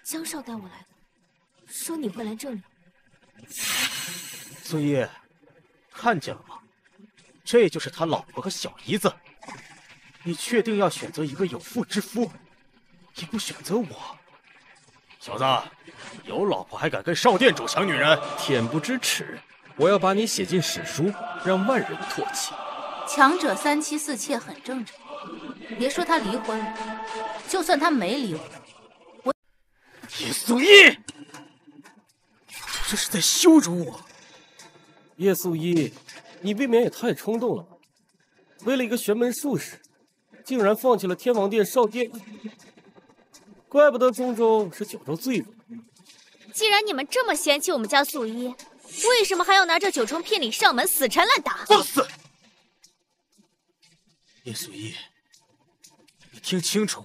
江少带我来的，说你会来这里。苏一，看见了吗？这就是他老婆和小姨子。你确定要选择一个有妇之夫，也不选择我？小子，有老婆还敢跟少殿主抢女人，恬不知耻！我要把你写进史书，让万人唾弃。强者三妻四妾很正常，别说他离婚了，就算他没离婚，我叶素一，这是在羞辱我。叶素一，你未免也太冲动了吧？为了一个玄门术士，竟然放弃了天王殿少殿。怪不得中州是九州最弱。既然你们这么嫌弃我们家素衣，为什么还要拿着九重聘礼上门死缠烂打？放肆！叶素衣，你听清楚，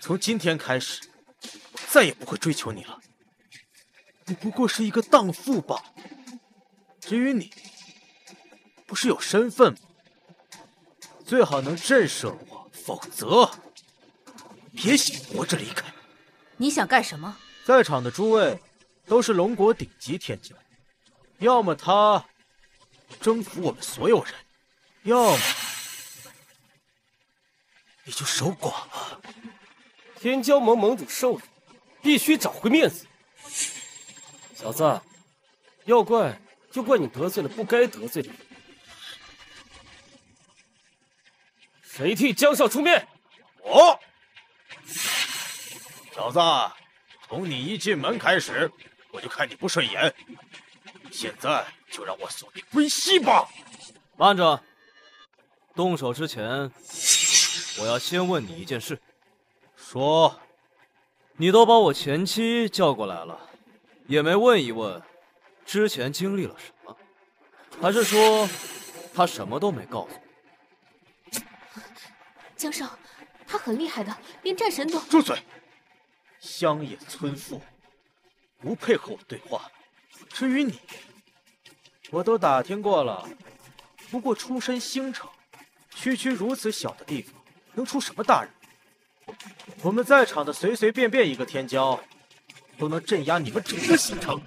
从今天开始，我再也不会追求你了。你不过是一个荡妇罢了。至于你，不是有身份吗？最好能震慑我，否则。别想活着离开！你想干什么？在场的诸位都是龙国顶级天骄，要么他征服我们所有人，要么你就守寡吧。天骄盟盟主受辱，必须找回面子。小子，要怪就怪你得罪了不该得罪的人。谁替江少出面？我。小子，从你一进门开始，我就看你不顺眼。现在就让我送你归西吧！慢着，动手之前，我要先问你一件事。说，你都把我前妻叫过来了，也没问一问之前经历了什么，还是说他什么都没告诉你？江少，他很厉害的，连战神都……住嘴！乡野村妇，不配和我对话。至于你，我都打听过了，不过出身星城，区区如此小的地方，能出什么大人？我们在场的随随便便一个天骄，都能镇压你们整个星城。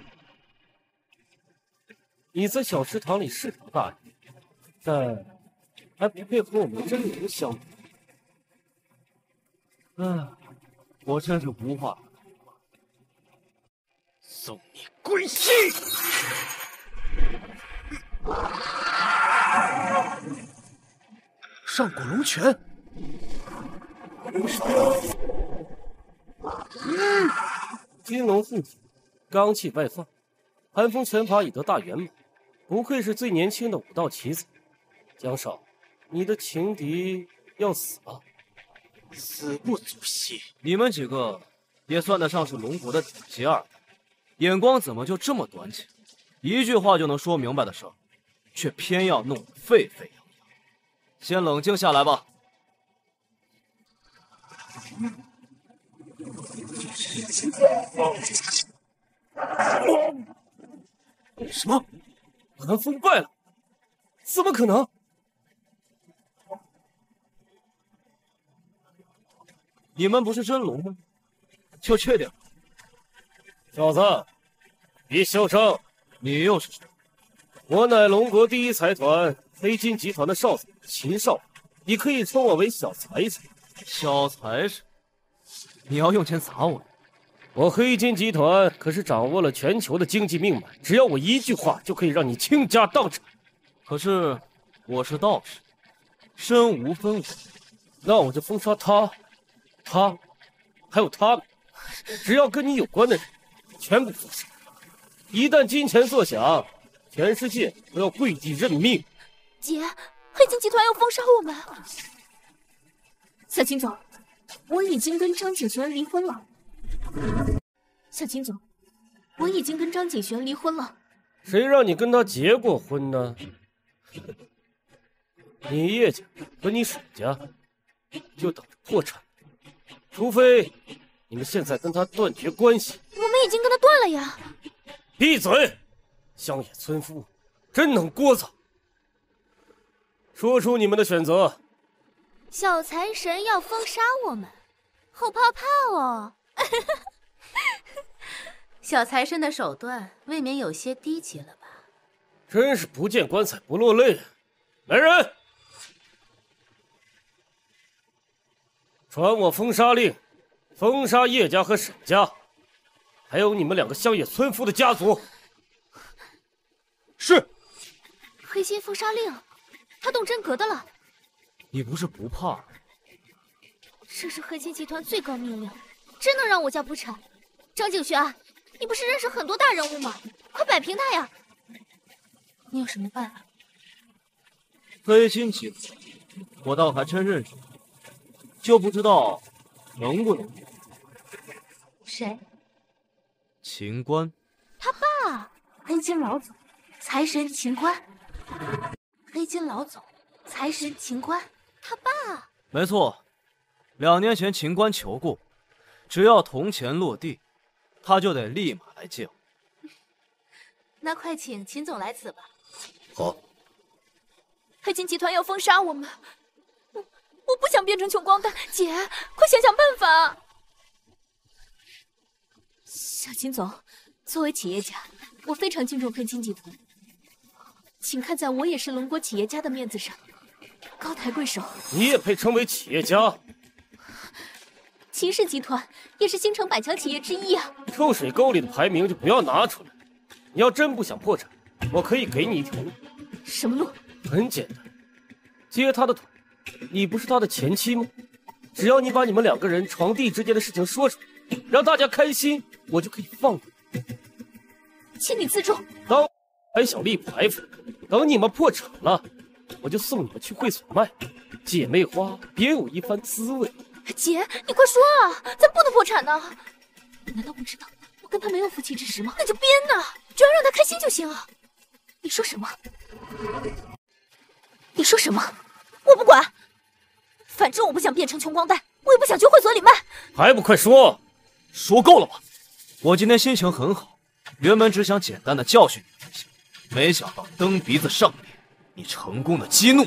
你在小食堂里是条大鱼，但还不配和我们真人相比。嗯。我真是无话。送你归西！上古龙拳！金龙附体，罡气外放，寒风拳法已得大圆满，不愧是最年轻的武道奇子。江少，你的情敌要死了。死不足惜，你们几个也算得上是龙国的顶级二代，眼光怎么就这么短浅？一句话就能说明白的事儿，却偏要弄得沸沸扬扬。先冷静下来吧。什么？寒风败了？怎么可能？你们不是真龙吗？就确定？小子，别嚣张！你又是谁？我乃龙国第一财团黑金集团的少宰秦少，你可以称我为小财神。小财神？你要用钱砸我？我黑金集团可是掌握了全球的经济命脉，只要我一句话就可以让你倾家荡产。可是我是道士，身无分文，那我就封杀他。他，还有他们，只要跟你有关的人，全部封杀。一旦金钱作响，全世界都要跪地认命。姐，黑金集团要封杀我们。小秦总，我已经跟张景玄离婚了。小秦总，我已经跟张景玄离婚了。谁让你跟他结过婚呢？你叶家和你沈家就等着破产，除非你们现在跟他断绝关系。我们已经跟他断了呀！闭嘴！乡野村夫，真能聒噪。说出你们的选择。小财神要封杀我们，好怕怕哦！小财神的手段未免有些低级了吧？真是不见棺材不落泪。来人，传我封杀令，封杀叶家和沈家，还有你们两个乡野村夫的家族。是。黑心封杀令，他动真格的了。你不是不怕？这是黑心集团最高命令，真能让我家破产？张景轩，你不是认识很多大人物吗？快摆平他呀！你有什么办法？黑心集团，我倒还真认识，就不知道能不能。谁？秦观。他爸，黑金老总，财神秦观。黑金老总，财神秦观。他爸，没错，两年前秦观求过，只要铜钱落地，他就得立马来见我。那快请秦总来此吧。好。黑金集团要封杀我们，我我不想变成穷光蛋，姐，快想想办法。小秦总，作为企业家，我非常敬重黑金集团，请看在我也是龙国企业家的面子上。高抬贵手，你也配称为企业家？秦氏集团也是星城百强企业之一啊！臭水沟里的排名就不要拿出来。你要真不想破产，我可以给你一条路。什么路？很简单，接他的腿。你不是他的前妻吗？只要你把你们两个人床地之间的事情说出来，让大家开心，我就可以放过你。请你自重。当白小丽排夫，等你们破产了。我就送你们去会所卖，姐妹花别有一番滋味。姐，你快说啊，咱不能破产呢！难道不知道我跟他没有夫妻之实吗？那就编呐，只要让他开心就行啊！你说什么？你说什么？我不管，反正我不想变成穷光蛋，我也不想去会所里卖。还不快说！说够了吧？我今天心情很好，原本只想简单的教训你一下，没想到蹬鼻子上脸。你成功的激怒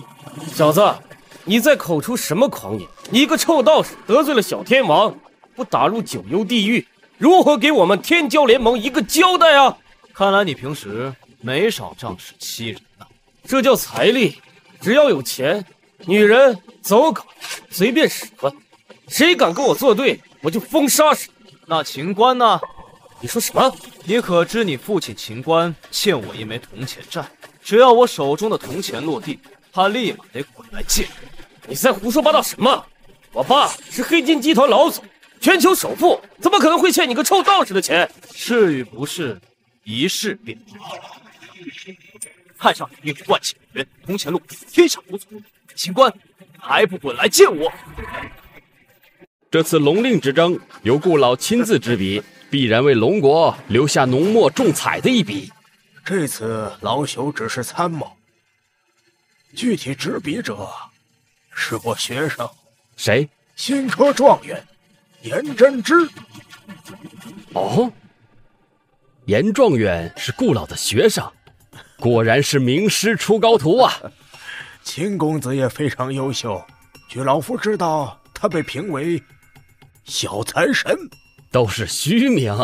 小子，你在口出什么狂言？你一个臭道士得罪了小天王，不打入九幽地狱，如何给我们天骄联盟一个交代啊？看来你平时没少仗势欺人呐。这叫财力，只要有钱，女人走狗随便使唤，谁敢跟我作对，我就封杀谁。那秦观呢？你说什么？你可知你父亲秦观欠我一枚铜钱债？只要我手中的铜钱落地，他立马得滚来见你在胡说八道什么？我爸是黑金集团老总，全球首富，怎么可能会欠你个臭道士的钱？是与不是，一试便知。太上命万千元，铜钱落地，天下无错。秦观，还不滚来见我！这次龙令之争由顾老亲自执笔，必然为龙国留下浓墨重彩的一笔。这次老朽只是参谋，具体执笔者是我学生，谁？新科状元严真之。哦，严状元是顾老的学生，果然是名师出高徒啊！秦公子也非常优秀，据老夫知道，他被评为小财神，都是虚名。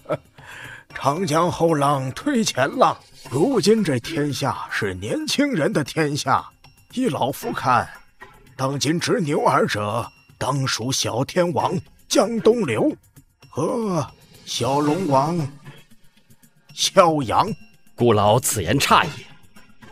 长江后浪推前浪，如今这天下是年轻人的天下。依老夫看，当今执牛耳者，当属小天王江东流和小龙王萧阳。顾老此言差矣。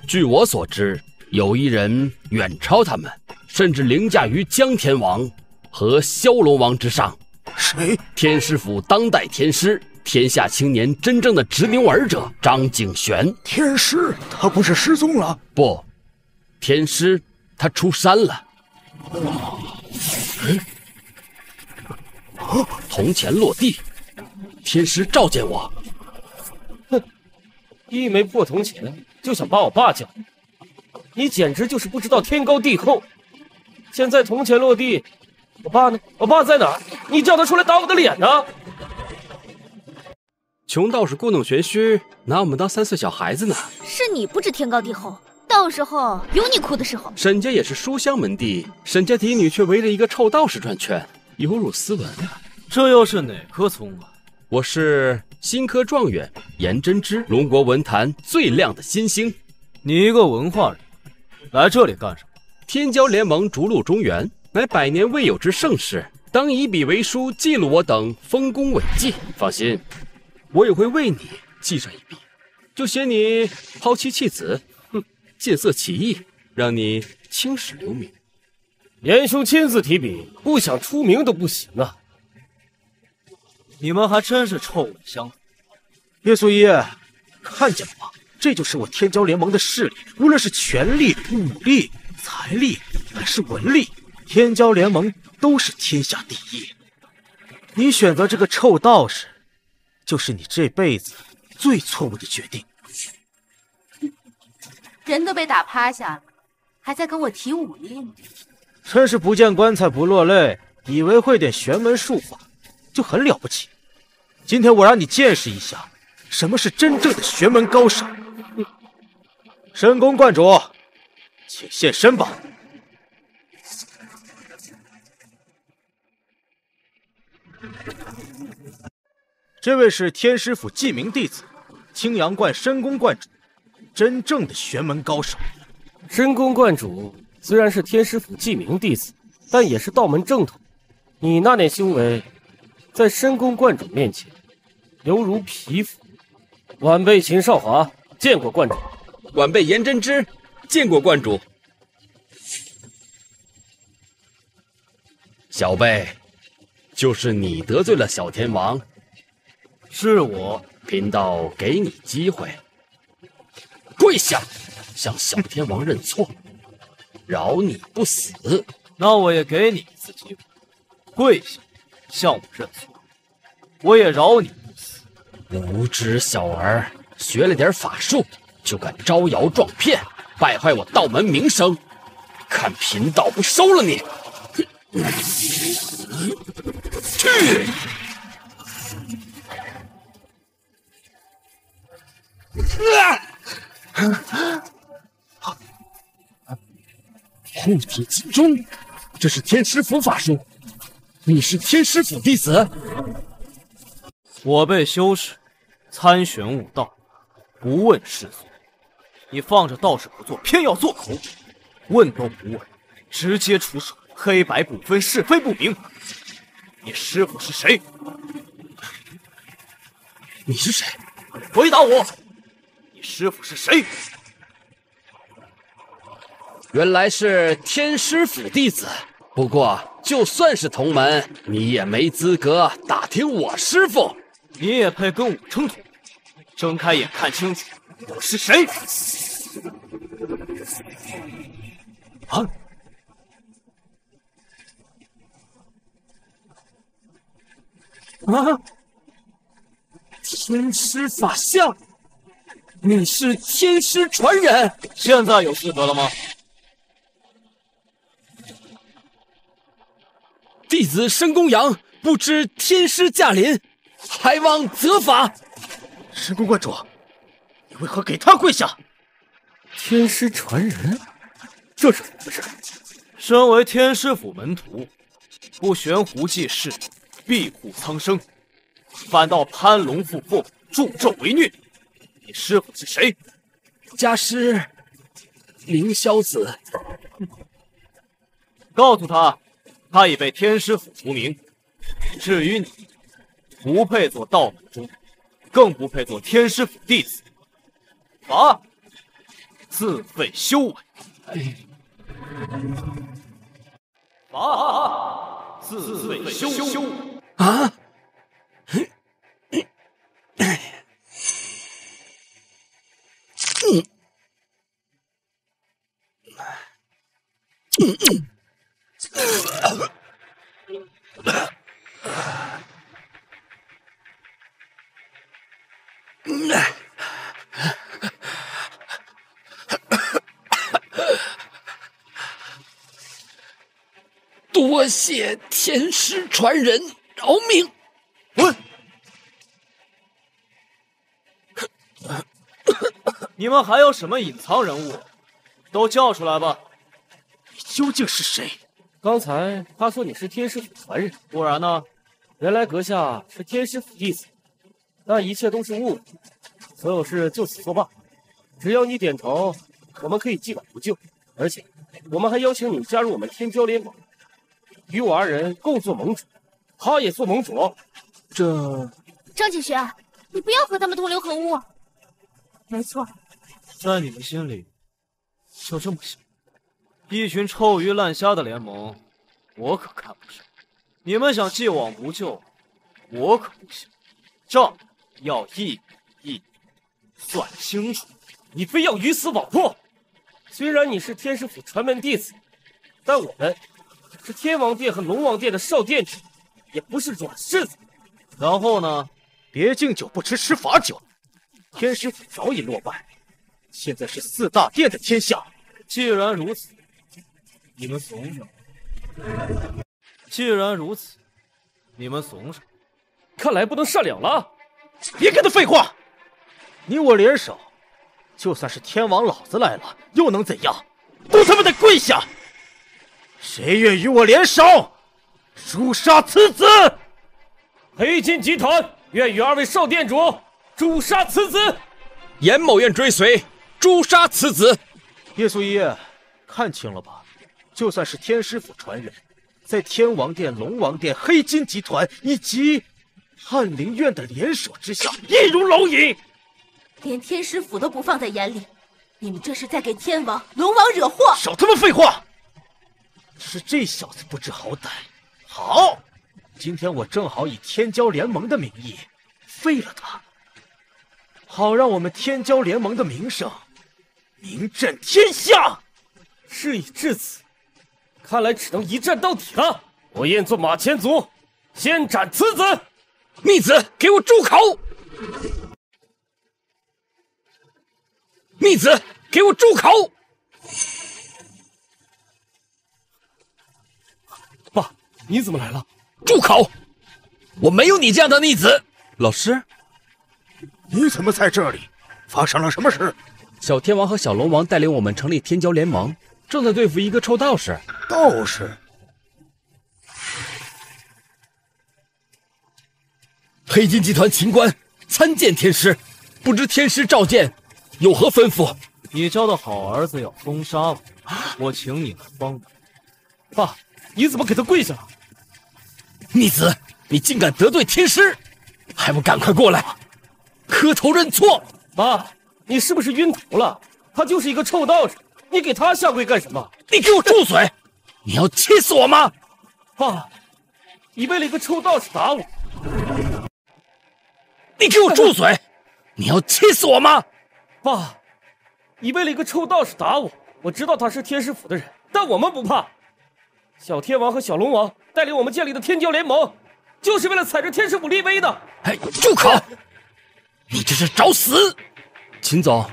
据我所知，有一人远超他们，甚至凌驾于江天王和萧龙王之上。谁？天师府当代天师，天下青年真正的执牛耳者张景玄。天师，他不是失踪了？不，天师他出山了。铜钱落地，天师召见我。哼，一枚破铜钱就想把我爸叫？你简直就是不知道天高地厚。现在铜钱落地，我爸呢？我爸在哪儿？你叫他出来打我的脸呢？穷道士故弄玄虚，拿我们当三岁小孩子呢。是你不知天高地厚，到时候有你哭的时候。沈家也是书香门第，沈家嫡女却围着一个臭道士转圈，有辱斯文啊！这又是哪棵葱啊？我是新科状元颜真之，龙国文坛最亮的新星。你一个文化人，来这里干什么？天骄联盟逐鹿中原，乃百年未有之盛事，当以笔为书，记录我等丰功伟绩。放心，我也会为你记上一笔，就写你抛妻弃子，哼，见色起意，让你青史留名。严兄亲自提笔，不想出名都不行啊！你们还真是臭味相投。叶素一，看见了吗？这就是我天骄联盟的势力，无论是权力、武力。财力还是文力，天骄联盟都是天下第一。你选择这个臭道士，就是你这辈子最错误的决定。人都被打趴下了，还在跟我提武力呢。真是不见棺材不落泪，以为会点玄门术法就很了不起。今天我让你见识一下，什么是真正的玄门高手。深宫观主。请现身吧！这位是天师府记名弟子，青阳观深宫观主，真正的玄门高手。深宫观主虽然是天师府记名弟子，但也是道门正统。你那点修为，在深宫观主面前，犹如匹夫。晚辈秦少华见过观主，晚辈颜真之。见过观主，小辈，就是你得罪了小天王，是我贫道给你机会，跪下向小天王认错，饶你不死。那我也给你一次机会，跪下向我认错，我也饶你不死。无知小儿，学了点法术就敢招摇撞骗。败坏我道门名声，看贫道不收了你！去！护体集中，这是天师府法术。你是天师府弟子？我辈修士参玄悟道，不问世俗。你放着道士不做，偏要做口，问都不问，直接出手，黑白不分，是非不明。你师傅是谁？你是谁？回答我！你师傅是谁？原来是天师府弟子。不过，就算是同门，你也没资格打听我师傅。你也配跟我称同？睁开眼看清楚！我是谁？啊！啊！天师法相，你是天师传人，现在有资格了吗？弟子申公阳不知天师驾临，还望责罚。申公观主。你为何给他跪下？天师传人，这是怎么回事？身为天师府门徒，不悬壶济世，庇护苍生，反倒攀龙附凤，助纣为虐。你师傅是谁？家师凌霄子。告诉他，他已被天师府除名。至于你，不配做道门中人，更不配做天师府弟子。罚，自废修为。罚，自废修修。啊！嗯。多谢天师传人饶命！滚！你们还有什么隐藏人物？都叫出来吧！你究竟是谁？刚才他说你是天师府传人，不然呢？原来阁下是天师府弟子，那一切都是误会，所有事就此作罢。只要你点头，我们可以既往不咎。而且，我们还邀请你加入我们天骄联盟。与我二人共做盟主，他也做盟主。这张景轩，你不要和他们同流合污。没错，在你们心里就这么想？一群臭鱼烂虾的联盟，我可看不上。你们想既往不咎，我可不行。账要一笔一笔算清楚。你非要鱼死网破？虽然你是天师府传门弟子，但我们……是天王殿和龙王殿的少殿主，也不是软柿子。然后呢？别敬酒不吃吃罚酒。天师府早已落败，现在是四大殿的天下。既然如此，你们怂什么？既然如此，你们怂什么？看来不能善了了。别跟他废话！你我联手，就算是天王老子来了，又能怎样？都他妈得跪下！谁愿与我联手，诛杀此子？黑金集团愿与二位少殿主诛杀此子。严某愿追随，诛杀此子。叶素一，看清了吧？就算是天师府传人，在天王殿、龙王殿、黑金集团以及翰林院的联手之下，亦如蝼蚁，连天师府都不放在眼里。你们这是在给天王、龙王惹祸！少他妈废话！是这小子不知好歹。好，今天我正好以天骄联盟的名义废了他，好让我们天骄联盟的名声名震天下。事已至此，看来只能一战到底了。我愿做马前卒，先斩此子。逆子，给我住口！逆子，给我住口！你怎么来了？住口！我没有你这样的逆子。老师，你怎么在这里？发生了什么事？小天王和小龙王带领我们成立天骄联盟，正在对付一个臭道士。道士？黑金集团秦官参见天师，不知天师召见，有何吩咐？你教的好儿子要封杀我，我请你来帮忙。爸，你怎么给他跪下了？逆子，你竟敢得罪天师，还不赶快过来，磕头认错！妈，你是不是晕头了？他就是一个臭道士，你给他下跪干什么？你给我住嘴！你要气死我吗？爸，你为了一个臭道士打我！你给我住嘴！你要气死我吗？爸，你为了一个臭道士打我！我知道他是天师府的人，但我们不怕。小天王和小龙王带领我们建立的天骄联盟，就是为了踩着天师府立威的。哎，住口！你这是找死！秦总，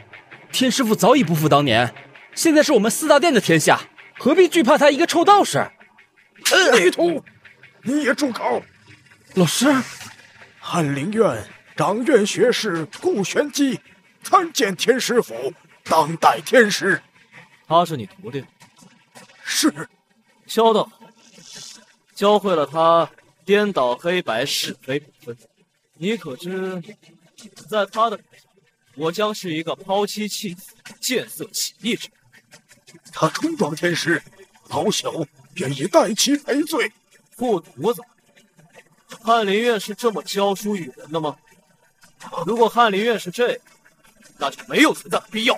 天师府早已不复当年，现在是我们四大殿的天下，何必惧怕他一个臭道士？逆徒，你也住口！老师，翰林院长院学士顾玄机参见天师府，当代天师。他是你徒弟？是。教的好，教会了他颠倒黑白、是非不分。你可知，在他的手下，我将是一个抛妻弃子、见色起意之人。他冲撞天师，老朽愿意代其赔罪。不犊子！翰林院是这么教书育人的吗？如果翰林院是这样，那就没有存在的必要。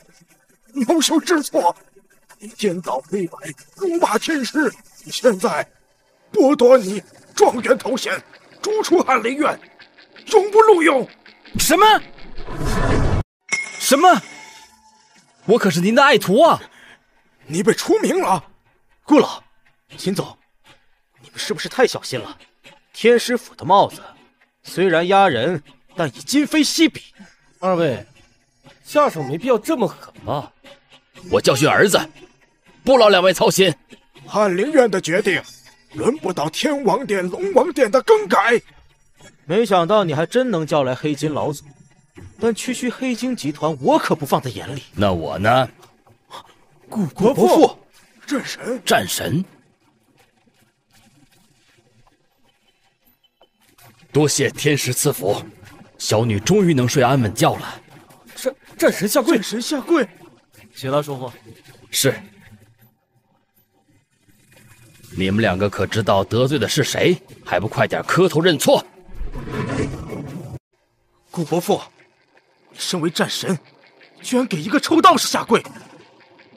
老朽知错。你颠倒黑白，辱骂天师！现在剥夺你状元头衔，逐出翰林院，永不录用。什么？什么？我可是您的爱徒啊！你被除名了。顾老，秦总，你们是不是太小心了？天师府的帽子虽然压人，但已今非昔比。二位，下手没必要这么狠吧？我教训儿子，不劳两位操心。翰林院的决定，轮不到天王殿、龙王殿的更改。没想到你还真能叫来黑金老祖，但区区黑金集团，我可不放在眼里。那我呢？顾国父，战神，战神。多谢天师赐福，小女终于能睡安稳觉了。战战神下跪！战神下跪！起来，叔父。是。你们两个可知道得罪的是谁？还不快点磕头认错！顾伯父，你身为战神，居然给一个臭道士下跪！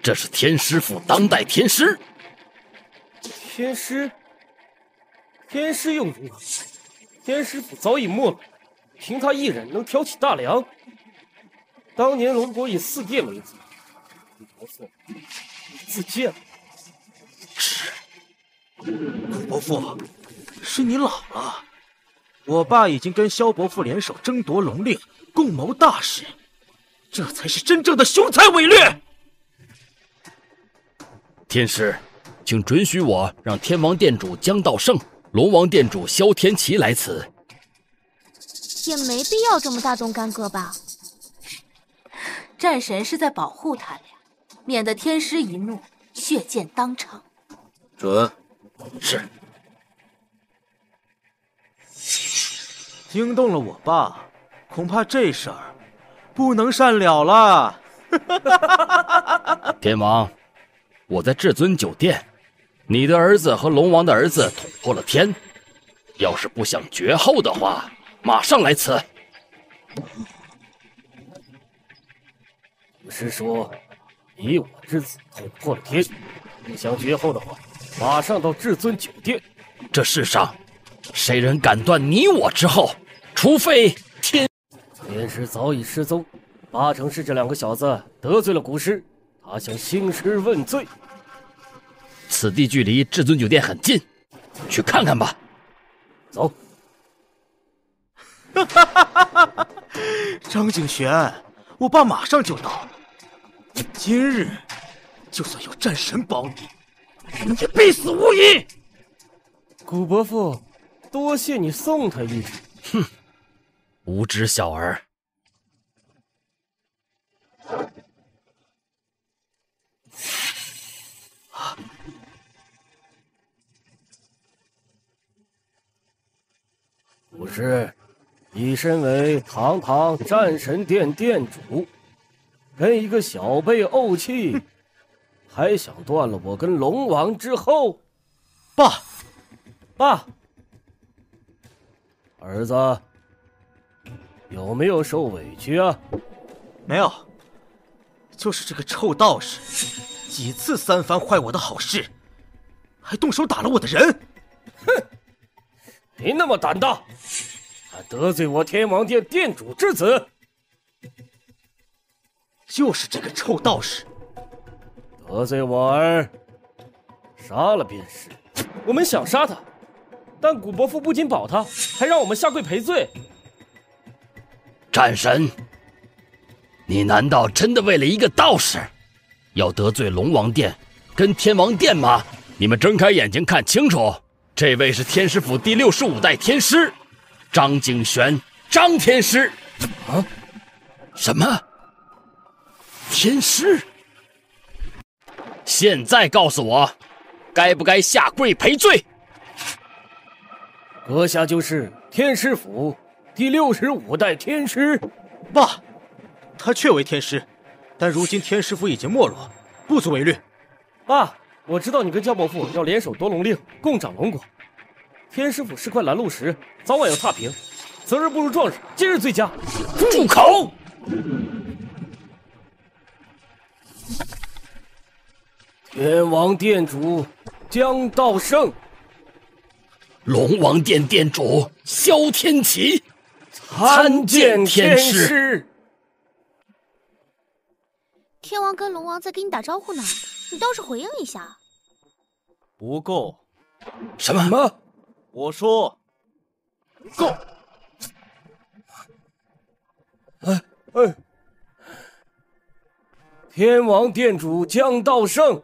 这是天师府当代天师。天师？天师又如何？天师府早已没落，凭他一人能挑起大梁？当年龙国以四殿为主，顾伯父，你自荐了。是。顾伯父，是你老了。我爸已经跟萧伯父联手争夺龙令，共谋大事，这才是真正的雄才伟略。天师，请准许我让天王殿主江道圣、龙王殿主萧天齐来此。也没必要这么大动干戈吧？战神是在保护他俩，免得天师一怒，血溅当场。准。是。惊动了我爸，恐怕这事儿不能善了了。天王，我在至尊酒店，你的儿子和龙王的儿子捅破了天，要是不想绝后的话，马上来此。不是说你我之子捅破了天，不想绝后的话，马上到至尊酒店。这世上，谁人敢断你我之后？除非天天师早已失踪，八成是这两个小子得罪了古师，他想兴师问罪。此地距离至尊酒店很近，去看看吧。走。哈哈哈哈哈张景玄，我爸马上就到。今日就算有战神保你，你也必死无疑。古伯父，多谢你送他一程。哼。无知小儿！不是，你身为堂堂战神殿殿主，跟一个小辈怄气，还想断了我跟龙王之后？爸，爸，儿子。有没有受委屈啊？没有，就是这个臭道士，几次三番坏我的好事，还动手打了我的人。哼，你那么胆大，还得罪我天王殿殿主之子？就是这个臭道士，得罪我儿，杀了便是。我们想杀他，但古伯父不仅保他，还让我们下跪赔罪。战神，你难道真的为了一个道士，要得罪龙王殿跟天王殿吗？你们睁开眼睛看清楚，这位是天师府第六十五代天师，张景玄，张天师。啊？什么？天师？现在告诉我，该不该下跪赔罪？阁下就是天师府。第六十五代天师，爸，他确为天师，但如今天师府已经没落，不足为虑。爸，我知道你跟焦伯父要联手夺龙令，共掌龙国。天师府是块拦路石，早晚要踏平。择日不如撞日，今日最佳。住口！天王殿主江道圣，龙王殿殿主萧天齐参见天师。天王跟龙王在跟你打招呼呢，你倒是回应一下。不够。什么？我说够。哎哎，天王殿主江道圣，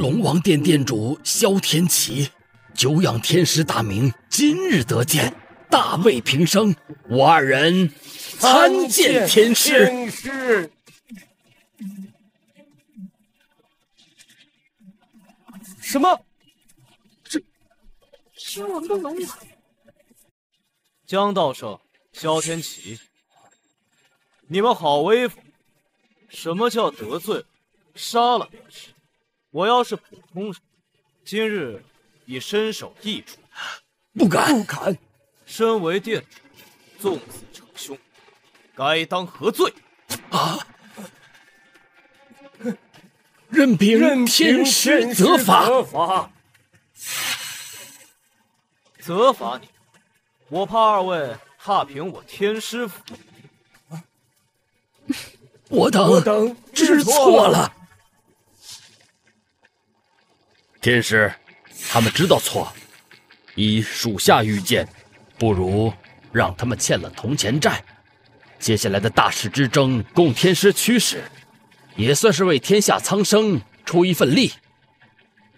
龙王殿殿主萧天启，久仰天师大名，今日得见，大慰平生。我二人参见天师。天师，什么？这天王跟龙王，江道圣。萧天启，你们好威风！什么叫得罪？杀了便是。我要是普通人，今日已身首异处。不敢，不敢！身为殿主，纵子成凶，该当何罪？啊！任凭天师责罚。责罚。责罚你？我怕二位。踏平我天师府，我等我等知错了。天师，他们知道错，依属下愚见，不如让他们欠了铜钱债，接下来的大事之争，供天师驱使，也算是为天下苍生出一份力。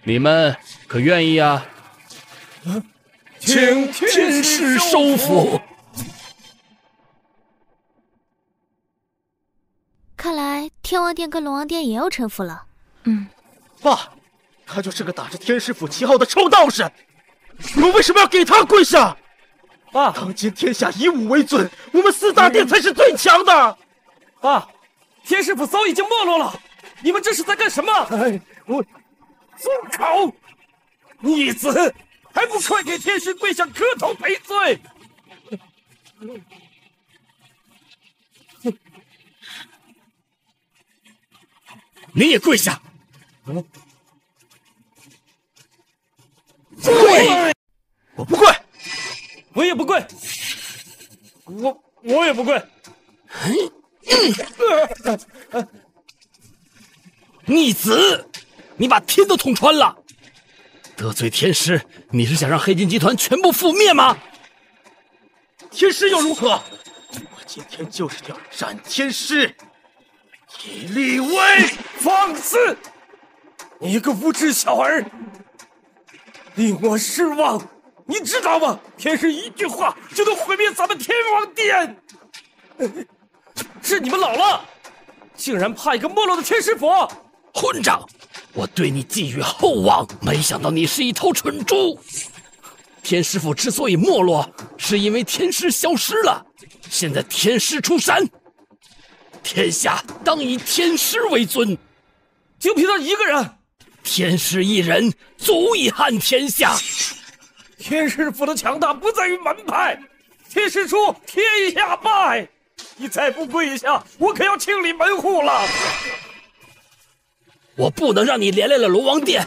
你们可愿意啊？请天师收服。看来天王殿跟龙王殿也要臣服了。嗯，爸，他就是个打着天师府旗号的臭道士，你们为什么要给他跪下？爸，当今天下以武为尊，我们四大殿才是最强的。爸，天师府早已经没落了，你们这是在干什么？哎，我住口！逆子，还不快给天师跪下磕头赔罪！你也跪下！跪！我不跪，我也不跪，我我也不跪。逆子，你把天都捅穿了！得罪天师，你是想让黑金集团全部覆灭吗？天师又如何？我今天就是要斩天师！以立威！放肆！你个无知小儿，令我失望！你知道吗？天师一句话就能毁灭咱们天王殿。是你们老了，竟然怕一个没落的天师府！混账！我对你寄予厚望，没想到你是一头蠢猪。天师府之所以没落，是因为天师消失了。现在天师出山。天下当以天师为尊，就凭他一个人，天师一人足以撼天下。天师府的强大不在于门派，天师出，天下败。你再不跪下，我可要清理门户了。我不能让你连累了龙王殿，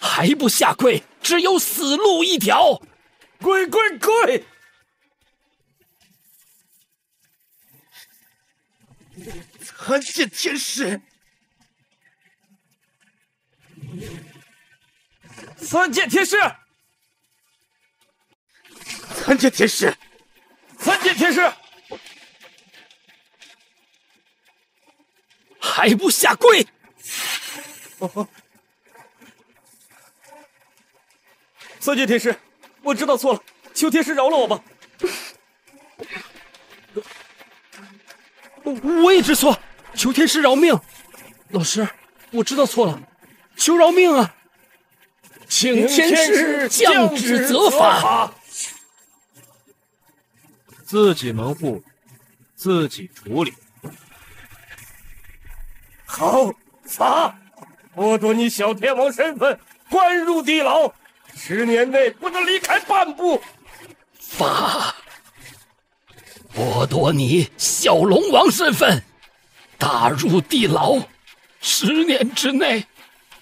还不下跪，只有死路一条。跪跪跪！参见天师！参见天师！参见天师！三见天师！还不下跪！三见天师！我知道错了，求天师饶了我吧。我也知错，求天师饶命！老师，我知道错了，求饶命啊！请天师降旨责罚。自己门户，自己处理。好，罚！剥夺你小天王身份，关入地牢，十年内不能离开半步。罚！剥夺你小龙王身份，打入地牢，十年之内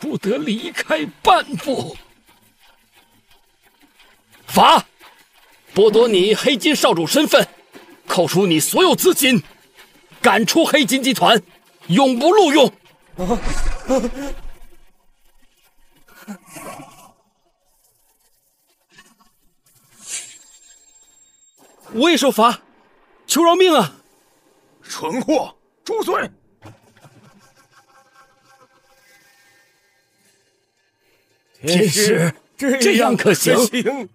不得离开半步。罚，剥夺你黑金少主身份，扣除你所有资金，赶出黑金集团，永不录用。我也受罚，求饶命啊！蠢货，诛罪！天师，这样可行？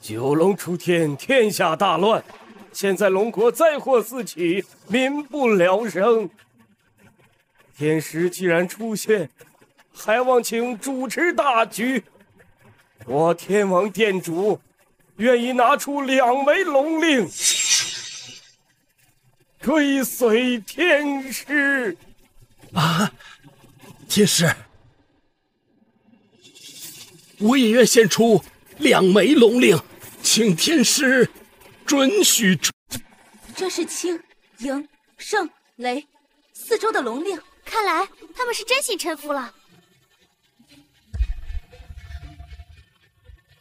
九龙出天，天下大乱。现在龙国灾祸四起，民不聊生。天师既然出现，还望请主持大局。我天王殿主愿意拿出两枚龙令，追随天师。啊，天师，我也愿献出两枚龙令，请天师准许。这是青、营、胜、雷四周的龙令，看来他们是真心臣服了。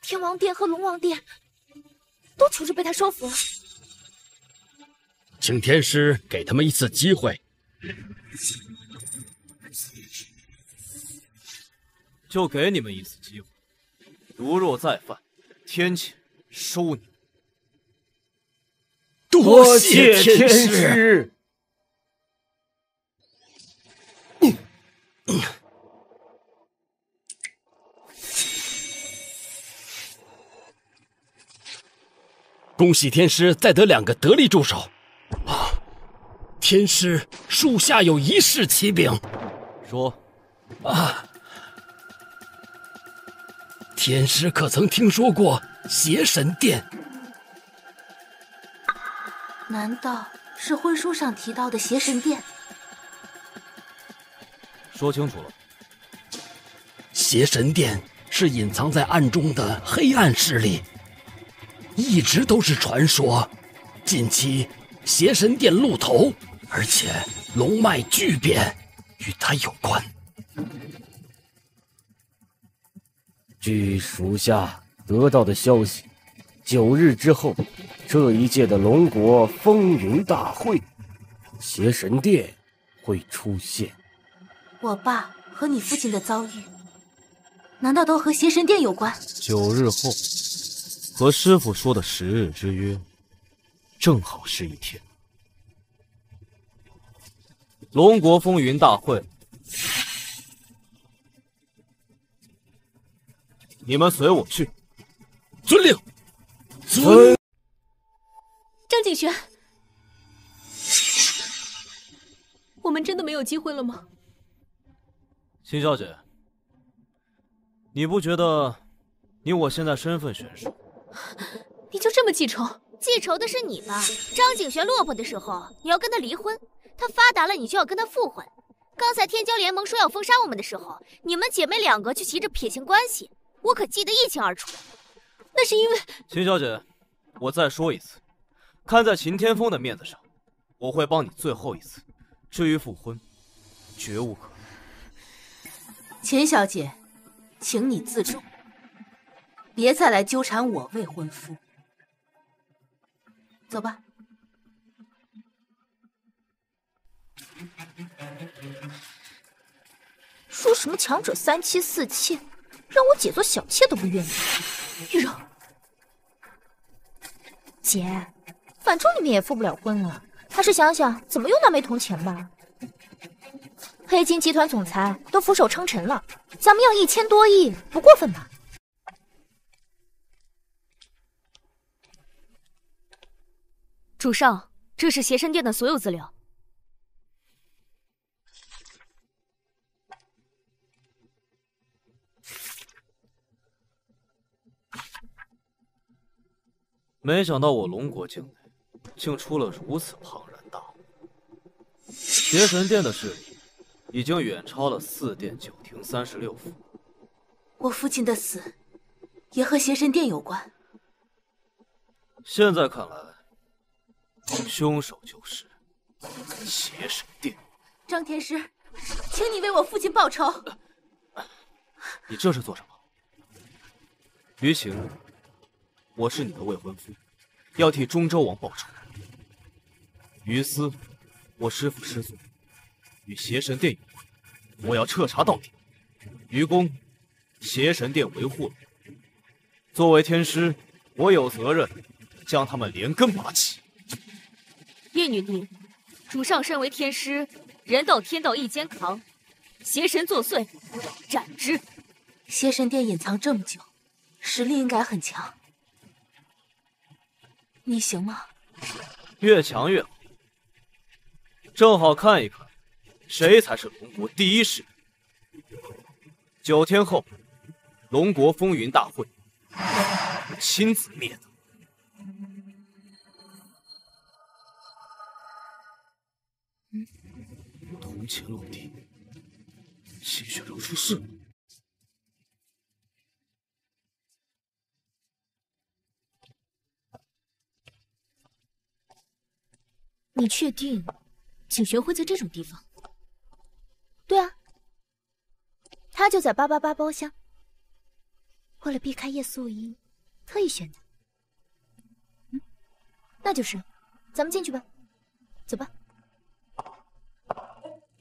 天王殿和龙王殿都求着被他收服了，请天师给他们一次机会。就给你们一次机会，如若再犯，天谴收你。多谢天师。恭喜天师再得两个得力助手。啊，天师属下有一事启禀。说。啊，天师可曾听说过邪神殿？难道是婚书上提到的邪神殿？说清楚了。邪神殿是隐藏在暗中的黑暗势力，一直都是传说。近期邪神殿露头，而且龙脉巨变，与他有关。据属下得到的消息，九日之后，这一届的龙国风云大会，邪神殿会出现。我爸和你父亲的遭遇，难道都和邪神殿有关？九日后，和师傅说的十日之约，正好是一天。龙国风云大会。你们随我去。遵令。遵。张景轩，我们真的没有机会了吗？秦小姐，你不觉得你我现在身份悬殊？你就这么记仇？记仇的是你吧？张景轩落魄的时候，你要跟他离婚；他发达了，你就要跟他复婚。刚才天骄联盟说要封杀我们的时候，你们姐妹两个却急着撇清关系。我可记得一清二楚，那是因为秦小姐，我再说一次，看在秦天风的面子上，我会帮你最后一次。至于复婚，绝无可能。秦小姐，请你自重，别再来纠缠我未婚夫。走吧。说什么强者三妻四妾？让我姐做小妾都不愿意，玉柔，姐，反正你们也复不了婚了，还是想想怎么用那枚铜钱吧。黑金集团总裁都俯首称臣了，咱们要一千多亿，不过分吧？主上，这是邪神殿的所有资料。没想到我龙国境内竟出了如此庞然大物，邪神殿的势力已经远超了四殿九庭三十六府。我父亲的死也和邪神殿有关。现在看来，凶手就是邪神殿。张天师，请你为我父亲报仇。你这是做什么？于晴，我是你的未婚夫，要替中州王报仇。于私，我师父师祖与邪神殿有关，我要彻查到底。于公，邪神殿维护了我，作为天师，我有责任将他们连根拔起。叶女帝，主上身为天师，人道天道一肩扛，邪神作祟，斩之。邪神殿隐藏这么久，实力应该很强，你行吗？越强越好，正好看一看，谁才是龙国第一势力。九天后，龙国风云大会，我亲自灭他。铜钱落地，鲜血流出世。你确定景玄会在这种地方？对啊，他就在八八八包厢。为了避开叶素一，特意选的。嗯，那就是，咱们进去吧，走吧。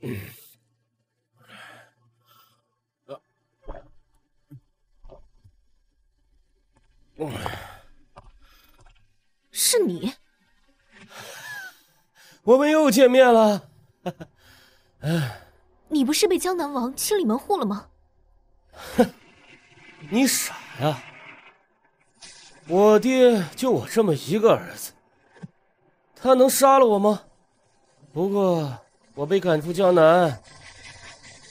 嗯 是你，我们又见面了。你不是被江南王清理门户了吗？哼 你傻呀！我爹就我这么一个儿子，他能杀了我吗？不过我被赶出江南，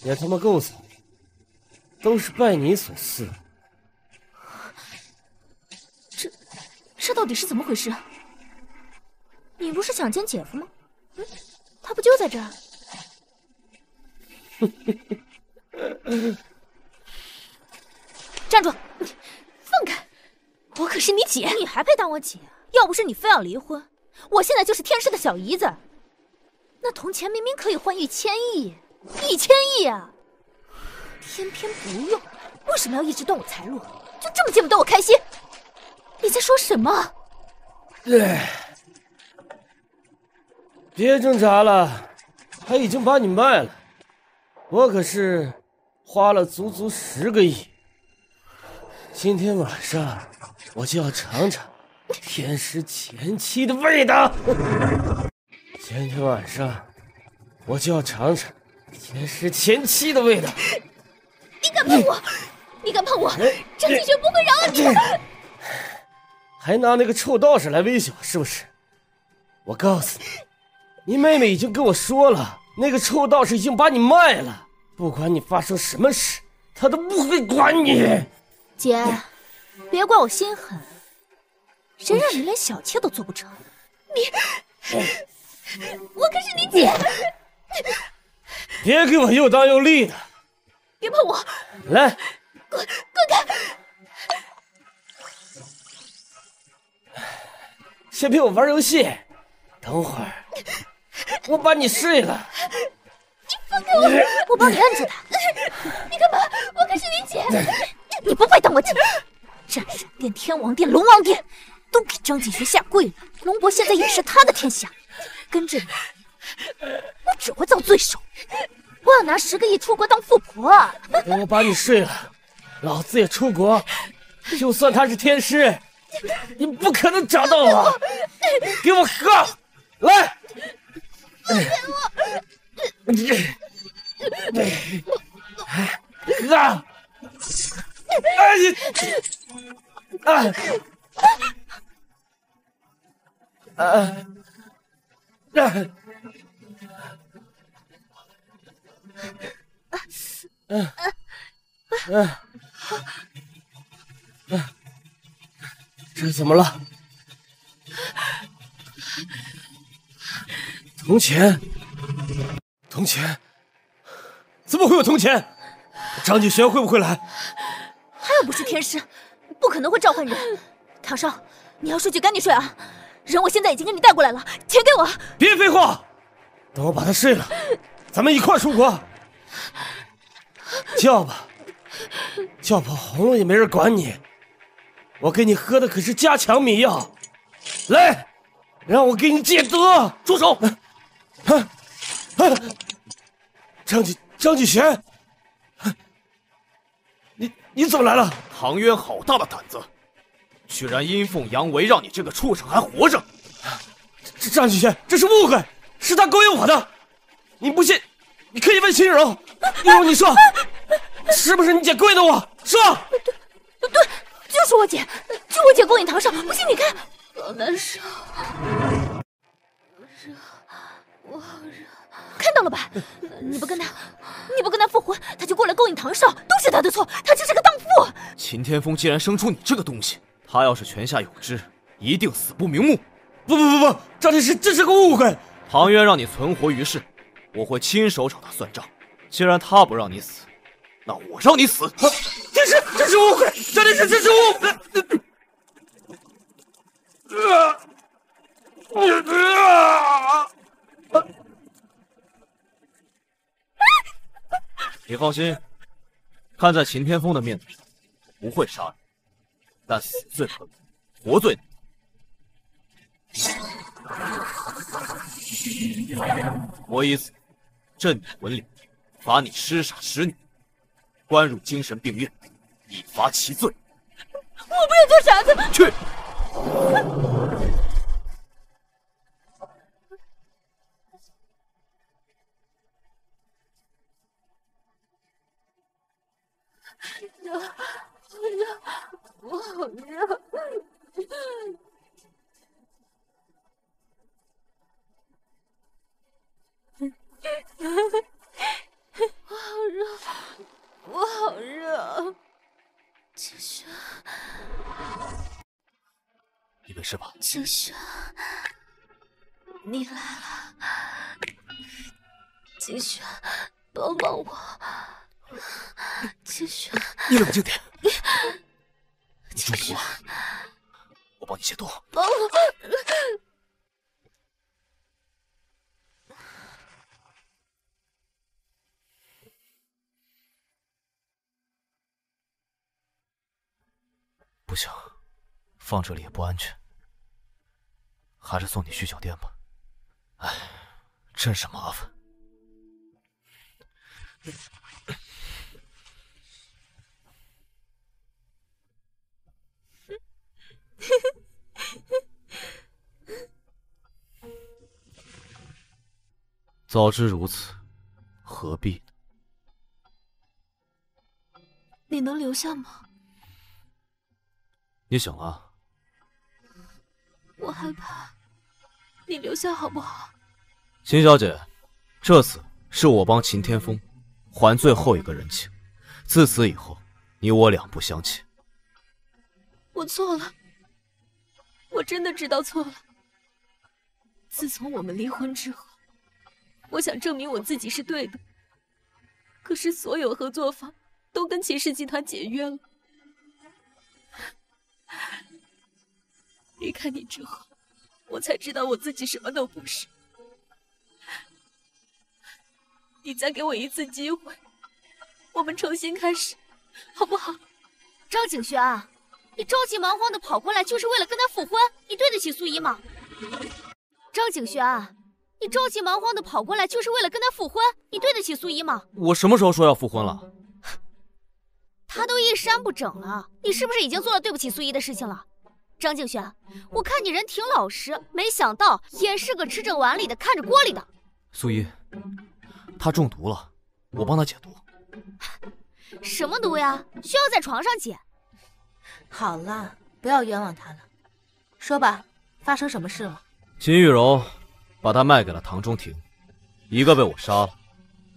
也他妈够惨，都是拜你所赐。这，这到底是怎么回事？你不是想见姐夫吗？嗯，他不就在这儿？站住！放开！我可是你姐，你还配当我姐？要不是你非要离婚，我现在就是天师的小姨子。那铜钱明明可以换一千亿，一千亿啊！偏偏不用，为什么要一直断我财路？就这么见不得我开心？你在说什么？哎，别挣扎了，他已经把你卖了，我可是花了足足十个亿。今天晚上我就要尝尝天师前妻的味道。今天晚上我就要尝尝天师前妻的味道。你敢碰我？你敢碰我？张敬轩不会饶了你的！还拿那个臭道士来威胁我，是不是？我告诉你，你妹妹已经跟我说了，那个臭道士已经把你卖了。不管你发生什么事，他都不会管你。姐，别怪我心狠，谁让你连小妾都做不成？你，我可是你姐！别给我又当又立的！别碰我！来，滚滚开！先陪我玩游戏，等会儿我把你睡了。你放开我！我帮你摁住他。你干嘛？我可是你姐！你不配当我姐！战神殿、天王殿、龙王殿都给张景学下跪了，龙国现在也是他的天下。跟着你，我只会遭罪受。我要拿十个亿出国当富婆。我把你睡了，老子也出国。就算他是天师，你不可能找到我。给我喝，来！放开我！喝！哎你！啊！啊！啊！嗯嗯嗯，这怎么了？铜钱，铜钱，怎么会有铜钱？张景轩会不会来？他又不是天师，不可能会召唤人。唐少，你要睡就赶紧睡啊！人我现在已经给你带过来了，钱给我。别废话，等我把他睡了，咱们一块出国。叫吧，叫破喉咙也没人管你。我给你喝的可是加强迷药，来，让我给你解毒。住手！张继张继贤，你你怎么来了？唐渊好大的胆子，居然阴奉阳违，让你这个畜生还活着！张继贤，这是误会，是他勾引我的。你不信，你可以问秦柔。玉柔，你说，是不是你姐勾引的我？说。对，对，就是我姐，就我姐勾引唐少。不信你看，好难受，热，我好热。看到了吧？你不跟他，你不跟他复婚，他就过来勾引唐少，都是他的错。他就是个荡妇。秦天风既然生出你这个东西，他要是泉下有知，一定死不瞑目。不不不不，张天师，这是个误会。唐渊让你存活于世，我会亲手找他算账。既然他不让你死，那我让你死。这是这是误会，张律师，这是误会。你放心，看在秦天风的面子上，不会杀你，但死罪可免，活罪。我以此镇你魂灵，罚你痴傻十年，关入精神病院，以罚其罪。我不要做傻子。去。热，热，我好热。我好热，我好热。景轩，你没事吧？景轩，你来了。景轩，帮帮我。景轩，你冷静点。你中毒了，我帮你解毒。帮我。不行，放这里也不安全，还是送你去酒店吧。哎，真是麻烦。早知如此，何必呢？你能留下吗？你醒了？我害怕，你留下好不好？秦小姐，这次是我帮秦天风还最后一个人情，自此以后，你我两不相欠。我错了，我真的知道错了。自从我们离婚之后，我想证明我自己是对的，可是所有合作方都跟秦氏集团解约了。离开你之后，我才知道我自己什么都不是。你再给我一次机会，我们重新开始，好不好？张景轩，你着急忙慌的跑过来，就是为了跟他复婚？你对得起素衣吗？张景轩，你着急忙慌的跑过来，就是为了跟他复婚？你对得起素衣吗？我什么时候说要复婚了？他都衣衫不整了，你是不是已经做了对不起素衣的事情了？张景轩，我看你人挺老实，没想到也是个吃着碗里的看着锅里的。素衣，他中毒了，我帮他解毒。什么毒呀？需要在床上解？好了，不要冤枉他了。说吧，发生什么事了？秦玉柔把他卖给了唐中庭，一个被我杀了，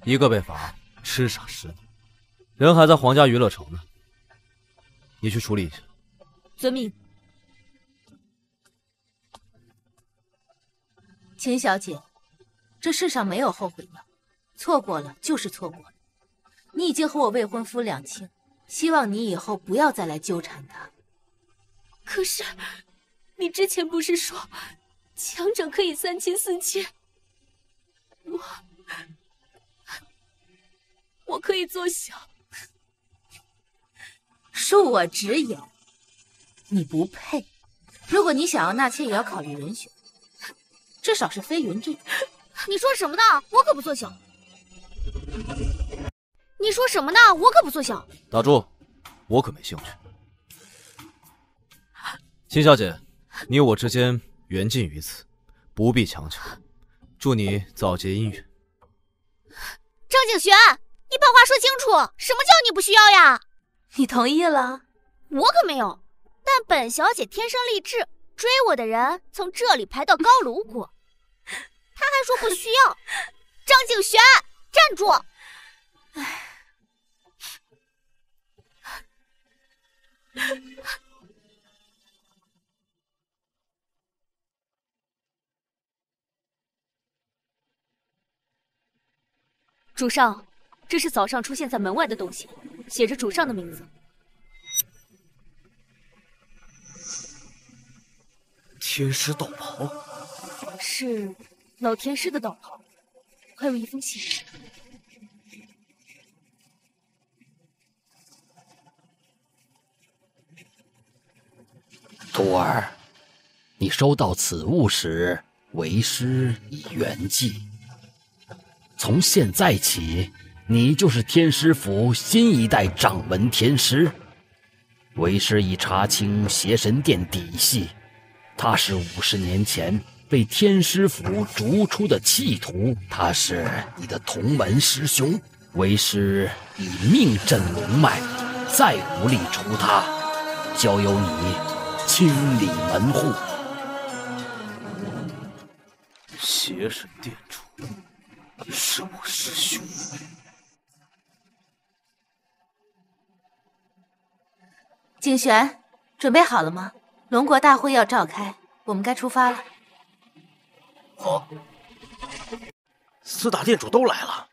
一个被罚痴傻十年，人还在皇家娱乐城呢。你去处理一下。遵命。秦小姐，这世上没有后悔药，错过了就是错过了。你已经和我未婚夫两清，希望你以后不要再来纠缠他。可是，你之前不是说强者可以三妻四妾？我，我可以做小，恕我直言，你不配。如果你想要纳妾，也要考虑人选，至少是飞云这种。你说什么呢？我可不做小。你说什么呢？我可不做小。打住，我可没兴趣。秦小姐，你我之间缘尽于此，不必强求。祝你早结姻缘。张景玄，你把话说清楚，什么叫你不需要呀？你同意了？我可没有。但本小姐天生丽质，追我的人从这里排到高卢国。他还说不需要。张景玄，站住！唉。主上，这是早上出现在门外的东西，写着主上的名字。天师道袍，是老天师的道袍，还有一封信。徒儿，你收到此物时，为师已圆寂。从现在起，你就是天师府新一代掌门天师。为师已查清邪神殿底细，他是五十年前被天师府逐出的弃徒，他是你的同门师兄。为师已命震龙脉，再无力除他，交由你。清理门户。邪神殿主是我师兄。景玄，准备好了吗？龙国大会要召开，我们该出发了。好，四大殿主都来了。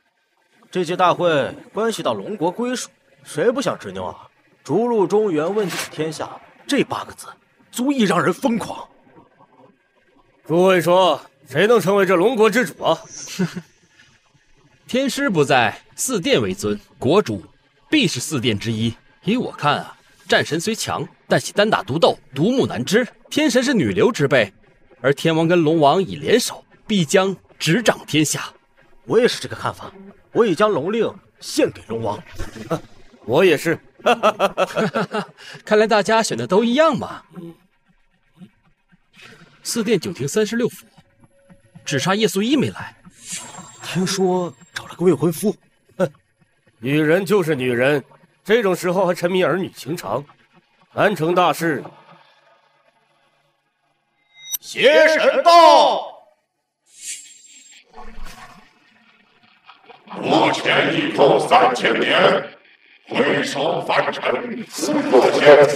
这届大会关系到龙国归属，谁不想执拗啊？逐鹿中原，问鼎天下，这八个字。足以让人疯狂。诸位说，谁能成为这龙国之主啊？天师不在，四殿为尊，国主必是四殿之一。依我看啊，战神虽强，但其单打独斗，独木难支。天神是女流之辈，而天王跟龙王已联手，必将执掌天下。我也是这个看法，我已将龙令献给龙王。我也是。看来大家选的都一样嘛。四殿九庭三十六府，只差叶素一没来。听说找了个未婚夫。哼，女人就是女人，这种时候还沉迷儿女情长，难成大事。邪神道，目前一统三千年，回首凡尘四千，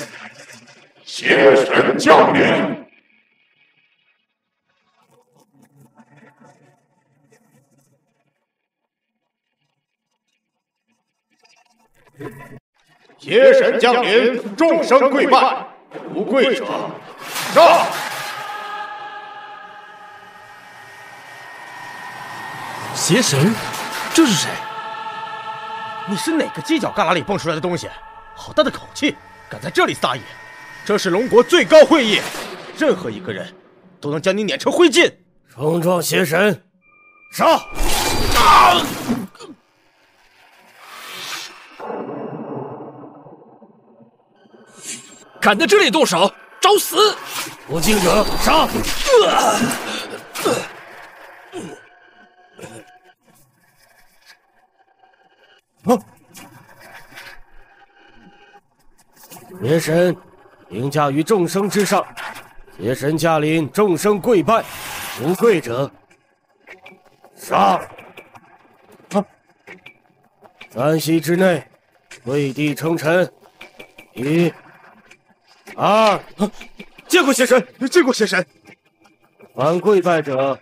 邪神降临。邪神降临，众生跪拜，无跪者杀。邪神，这是谁？你是哪个犄角旮旯里蹦出来的东西？好大的口气，敢在这里撒野！这是龙国最高会议，任何一个人都能将你碾成灰烬。冲撞邪神，杀！敢在这里动手，找死！不敬者杀！啊！邪神凌驾于众生之上，邪神驾临，众生跪拜，无跪者杀！啊！三息之内，跪地称臣。一。二，见过邪神，见过邪神。凡跪拜者，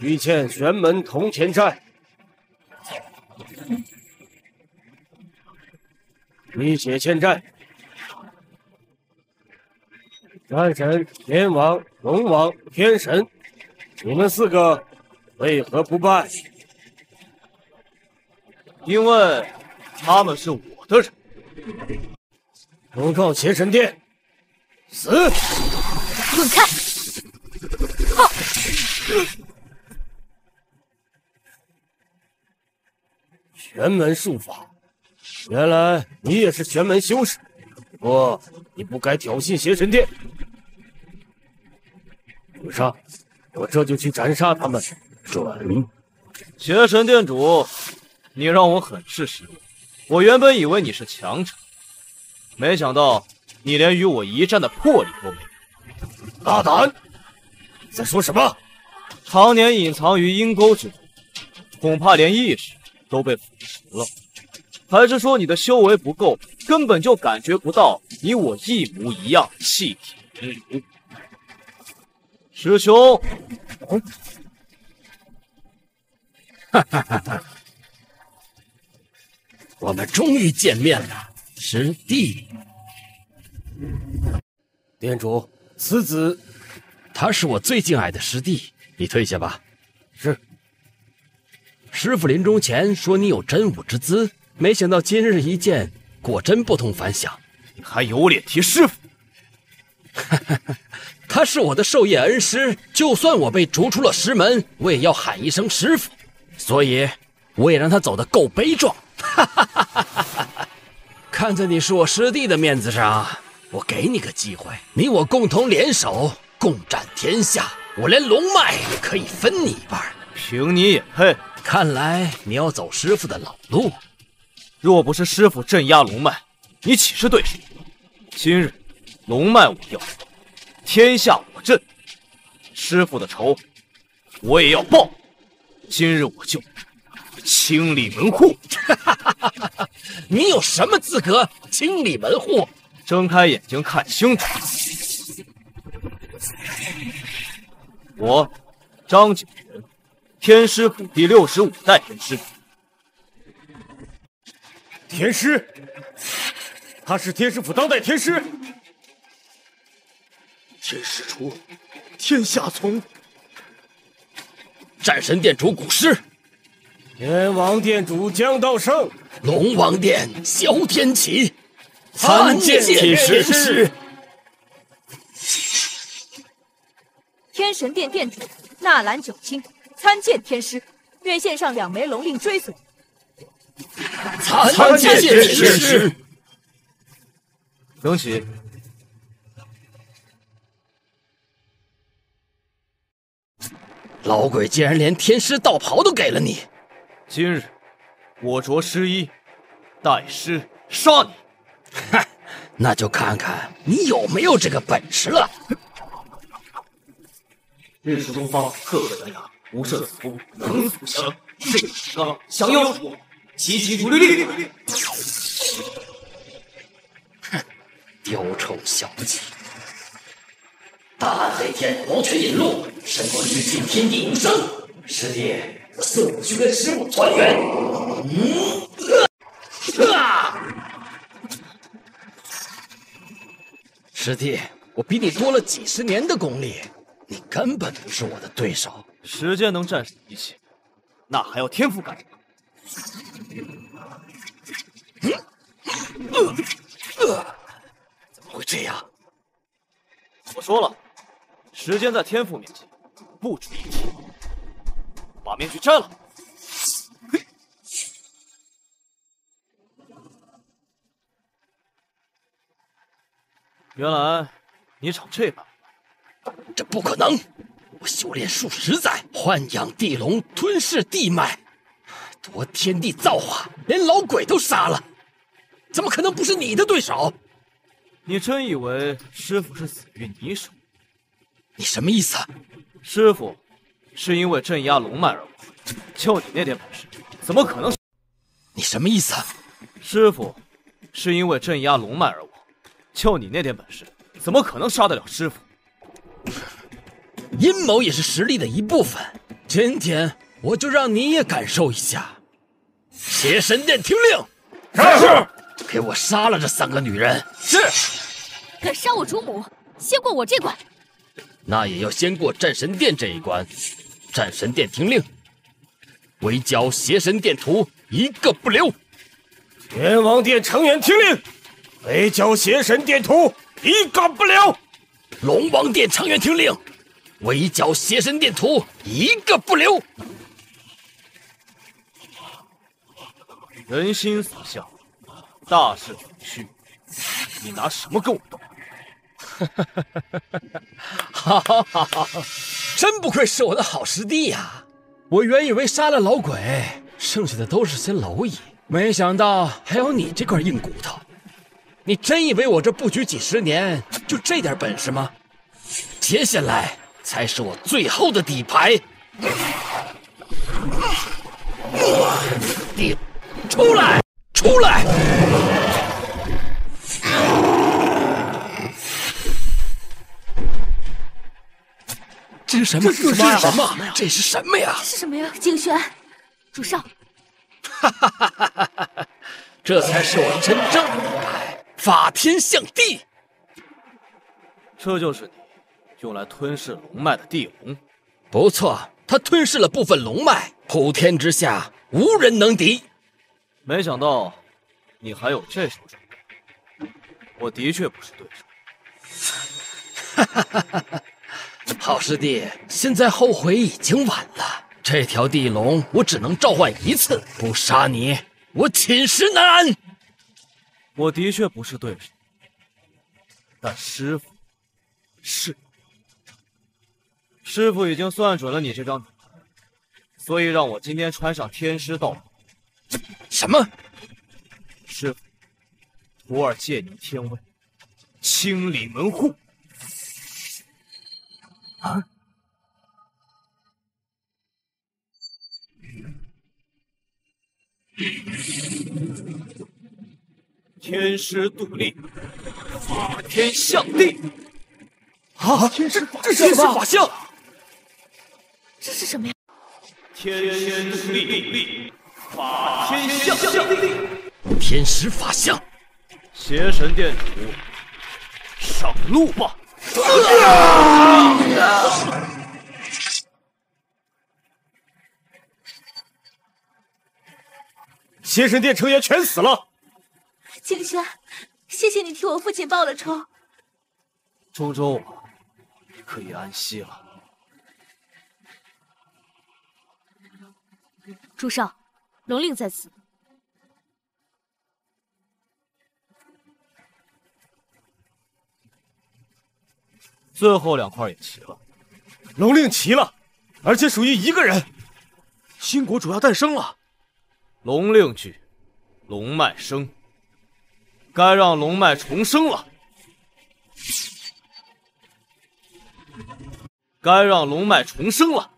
欲欠玄门铜钱债。滴血欠债。战神、天王、龙王、天神，你们四个为何不拜？因为他们是我的人。冲撞邪神殿，死！滚开！好。玄门术法，原来你也是玄门修士，不过你不该挑衅邪神殿。不杀，我这就去斩杀他们。准。邪神殿主，你让我很是失望。我原本以为你是强者，没想到你连与我一战的魄力都没有。大胆！在说什么？常年隐藏于阴沟之中，恐怕连意识都被腐蚀了。还是说你的修为不够，根本就感觉不到你我一模一样的气体之流？师兄，哈哈哈哈！我们终于见面了，师弟。店主，此子，他是我最敬爱的师弟。你退下吧。是。师傅临终前说你有真武之姿，没想到今日一见，果真不同凡响。你还有脸提师傅？他是我的授业恩师，就算我被逐出了师门，我也要喊一声师傅。所以，我也让他走得够悲壮。看在你是我师弟的面子上，我给你个机会，你我共同联手，共占天下。我连龙脉也可以分你一半。凭你也配？看来你要走师傅的老路。若不是师傅镇压龙脉，你岂是对手？今日，龙脉我要，天下我镇，师傅的仇我也要报。今日我就清理门户。你有什么资格清理门户？睁开眼睛看清楚。我张景元，天师府第六十五代天师。天师，他是天师府当代天师。天师出，天下从。战神殿主古尸，天王殿主江道圣，龙王殿萧天启，参见天师。天神殿殿主纳兰九卿，参见天师，愿献上两枚龙令追随。参见天师。恭喜。老鬼竟然连天师道袍都给了你！今日我着师衣，代师杀你！哼，那就看看你有没有这个本事了。日出东方，赫赫扬扬，无色死夫，能死不降。这个石刚降妖术，急急如律令！哼，雕虫小技！大暗黑天黄泉引路，神光日进，天地无声。师弟，我送我去跟师傅团圆。嗯，师弟，我比你多了几十年的功力，你根本不是我的对手。时间能战胜一切，那还要天赋干什么？怎么会这样？我说了。时间在天赋面前不值一提，把面具摘了。原来你长这般，这不可能！我修炼数十载，豢养地龙，吞噬地脉，夺天地造化，连老鬼都杀了，怎么可能不是你的对手？你真以为师傅是死于你手？你什么意思？师傅是因为镇压龙脉而亡，就你那点本事，怎么可能？你什么意思？师傅是因为镇压龙脉而亡，就你那点本事，怎么可能杀得了师傅？阴谋也是实力的一部分。今天我就让你也感受一下。邪神殿听令，是，给我杀了这三个女人。是，敢杀我主母，先过我这关。那也要先过战神殿这一关。战神殿听令，围剿邪神殿徒，一个不留。天王殿成员听令，北郊邪神殿徒一个不留。龙王殿成员听令，围剿邪神殿徒一个不留。人心所向，大势所趋，你拿什么跟我斗？哈哈哈哈！真不愧是我的好师弟呀！我原以为杀了老鬼，剩下的都是些蝼蚁，没想到还有你这块硬骨头。你真以为我这布局几十年就这点本事吗？接下来才是我最后的底牌。你出来，出来！这是什么？这是什么？这是什么呀？这是什么呀？景轩，主上，哈哈哈哈哈哈！这才是我真正的底牌，法天象地。这就是你用来吞噬龙脉的地龙。不错，它吞噬了部分龙脉，普天之下无人能敌。没想到你还有这手准备，我的确不是对手。哈哈哈哈哈！好师弟，现在后悔已经晚了。这条地龙我只能召唤一次，不杀你，我寝食难安。我的确不是对手，但师傅是。师傅已经算准了你这张嘴，所以让我今天穿上天师道袍。什么？师傅，徒儿借你天威，清理门户。啊！天师杜立，法天象地。啊！天师这这是法相。这是什么呀？天仙杜立，法天象地。天师法相，邪神殿主，上路吧！邪神殿成员全死了。景轩，谢谢你替我父亲报了仇。中州，你可以安息了。朱少，龙令在此。最后两块也齐了，龙令齐了，而且属于一个人。新国主要诞生了，龙令聚，龙脉生，该让龙脉重生了，该让龙脉重生了。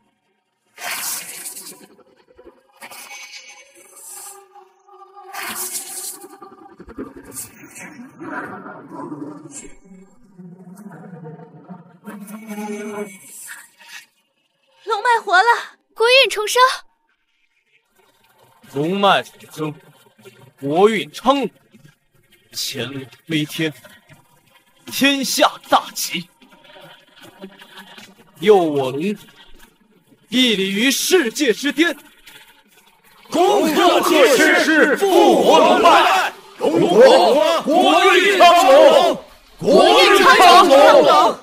龙脉活了，国运重生。龙脉重生，国运昌隆，乾隆飞天，天下大吉。佑我龙族屹立于世界之巅，恭贺天师复活龙脉，龙国国运昌隆，国运昌隆。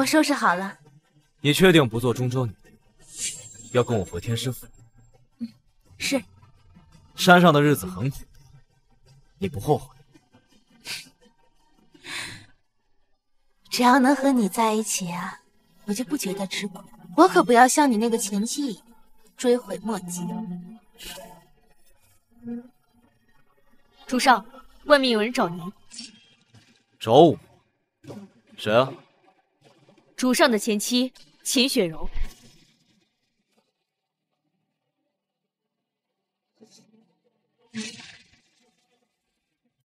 我收拾好了。你确定不做中州女？要跟我回天师府？是。山上的日子很苦，你不后悔？只要能和你在一起啊，我就不觉得吃苦。我可不要像你那个前妻一样追悔莫及。主上，外面有人找您。找我？谁啊？主上的前妻秦雪柔。